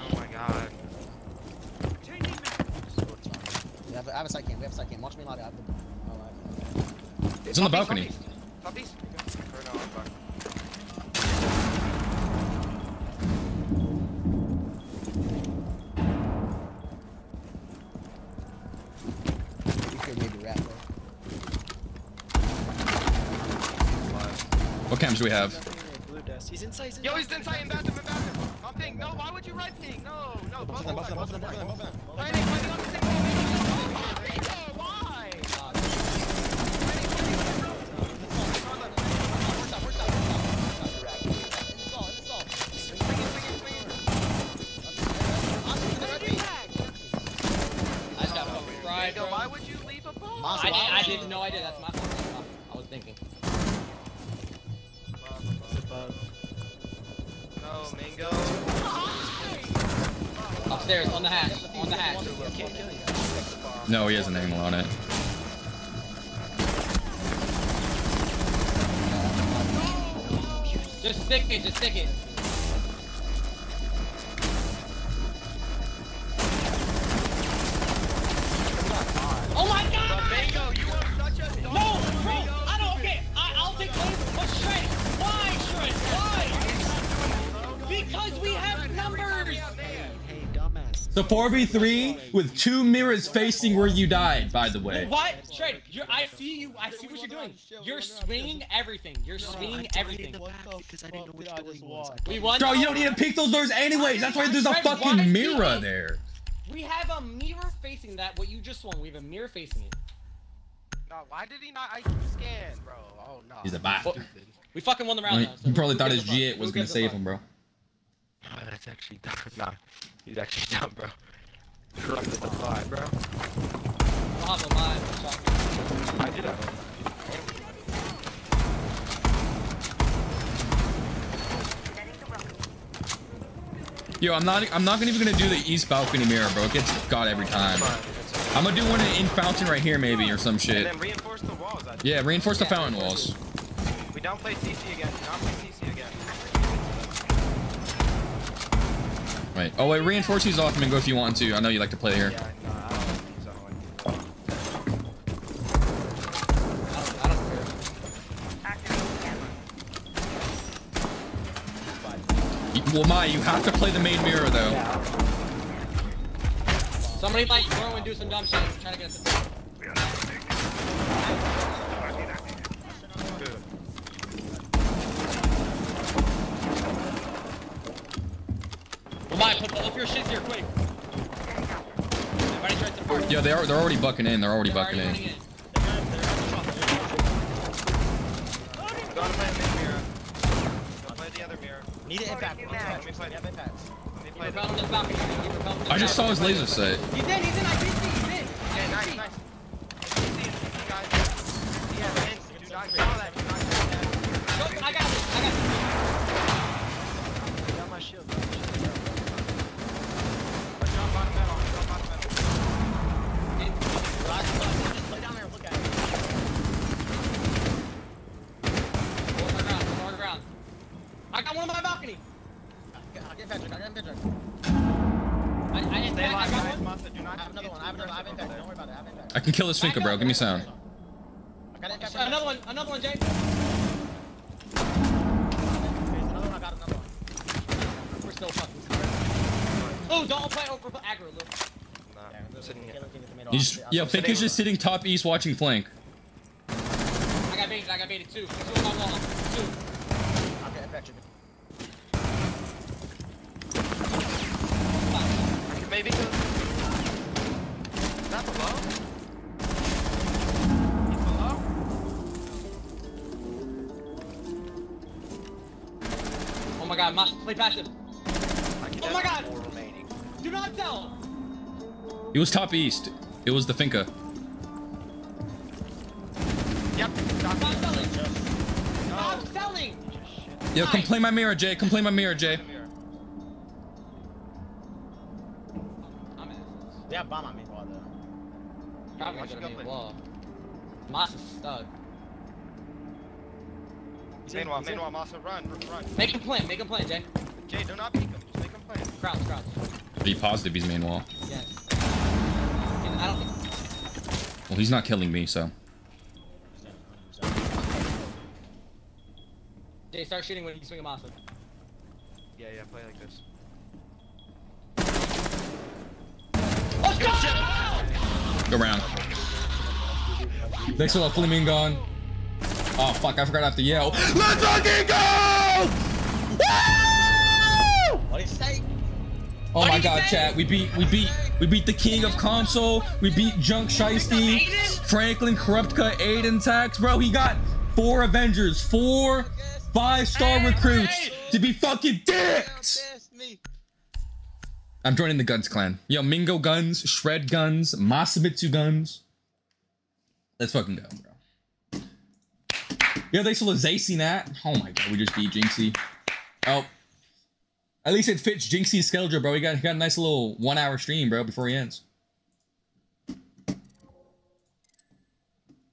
Oh my god. We have, I have a side cam. We have a side cam. Watch me loud. I have the. Oh, I have It's on the balcony. Top east. Or no, I'm back. it. You could maybe wrap though. What cams do we have? He's inside. He's inside. Yo, he's inside in bathroom, in bathroom. I'm ping. No, why would you right ping? No, no. Both of them, both of them, both of them, both of them, I just got fucking fried, Yo, bro. why would you leave a bomb? I, did, I didn't know. That's my fault. I was thinking. No, Mingo. Upstairs, on the hatch. On the hatch. No, he has an angle on it. Just stick it, just stick it. The 4v3 with two mirrors facing where you died, by the way. What? Shred, you're, I see you, I see what you're doing. You're swinging everything, you're swinging everything. Because I didn't know which door he was. We won. Bro, you don't need to pick those doors anyways. That's why there's a fucking mirror there. We have a mirror facing that, what you just won. We have a mirror facing it. No, why did he not IQ scan, bro? Oh no. He's a bot. We fucking won the round, Like, though. so You probably thought his a? G8 was gonna save him, bro. Oh, that's actually dumb. Nah, he's actually dumb, bro. Corrupted the vibe, bro. I'll have a live. I did have Yo, I'm not. I'm not even gonna do the east balcony mirror, bro. It gets got every time. I'm gonna do one in fountain right here, maybe, or some And shit. then reinforce the walls. Yeah, reinforce the fountain walls. We don't play CC again. Right. Oh wait, reinforce these off, Mingo, if you want to. I know you like to play here. Yeah, no, I don't like these. I don't like these. I don't, I don't care. Y- Well, Mai, you have to play the main mirror though. Somebody might throw and do some dumb shit. Trying to get us. Well, Mike, put both your shits here quick. Everybody's right to the. Yeah, they are. They're already bucking in. They're already They're bucking running in. Gotta play the mirror. Gotta play the other mirror. Need an impact. Let me play We impact. Let me He play repelled the on this balcony. He repelled on this I just saw his laser sight. He's in, he's in. I did see, he's in. Yeah, nice, nice. CC, guys. He has hints. Do not kill that. Do not kill that. Go, I got this. I got this. Got my shield. Got my shield. Let's drop bottom metal. Drop bottom metal. Play down there. Look at it. Hold our ground. Hold our ground. I got one on my balcony. I'll get Patrick. I'll get Patrick. I, I, I, Stay I alive, got guys. one. Do not I have another one. I have another. I have impact. Don't worry about it. I have impact. I can kill this Finka, bro. Give me sound. I got impact. Another one. Another one, Jay. Another one. I got another one. We're still fucking. Oh, don't play over aggro. Look. Nah, I'm sitting here. Caleb can get. You just, sit- I'll yo, sit- Finka's just sitting top east watching flank. I got baited. I got baited too. Two on my wall. Two. maybe because... Is below? He's below? Oh my god, must play passive. Oh my god! Do not tell! It was top east. It was the Finka. Yep. Stop selling. Stop selling. Yo, come play my mirror, Jay. Come play my mirror, Jay. They have bomb on me, while though. Probably Why you gonna go be play? wall. Mas is stuck. Meanwhile, meanwhile, Masa, run, run. Make him plan, make him plan, Jay. Jay, do not peek him. Just make him play. Crouch, crouch. Be positive he's main wall. Yes. I don't think. Well, he's not killing me, so. Jay, start shooting when you swing a Masa. Yeah, yeah, play like this. Let's go! Go round. Thanks a lot, Flamingon. Oh, fuck, I forgot I have to yell. Let's fucking go! Woo! What? Oh my god, chat. We beat we beat we beat the king of console. We beat Junk Shiesty, Franklin Corruptka, Aiden Tax. Bro, he got four Avengers, four five-star recruits to be fucking dicked. I'm joining the Guns clan. Yo, Mingo guns, Shred guns, Masamitzu guns. Let's fucking go, bro. Yo, thanks for the Zacy Nat. Oh my god, we just beat Jynxzi. Oh. At least it fits Jynxzi's schedule, bro. He got, he got a nice little one hour stream, bro, before he ends.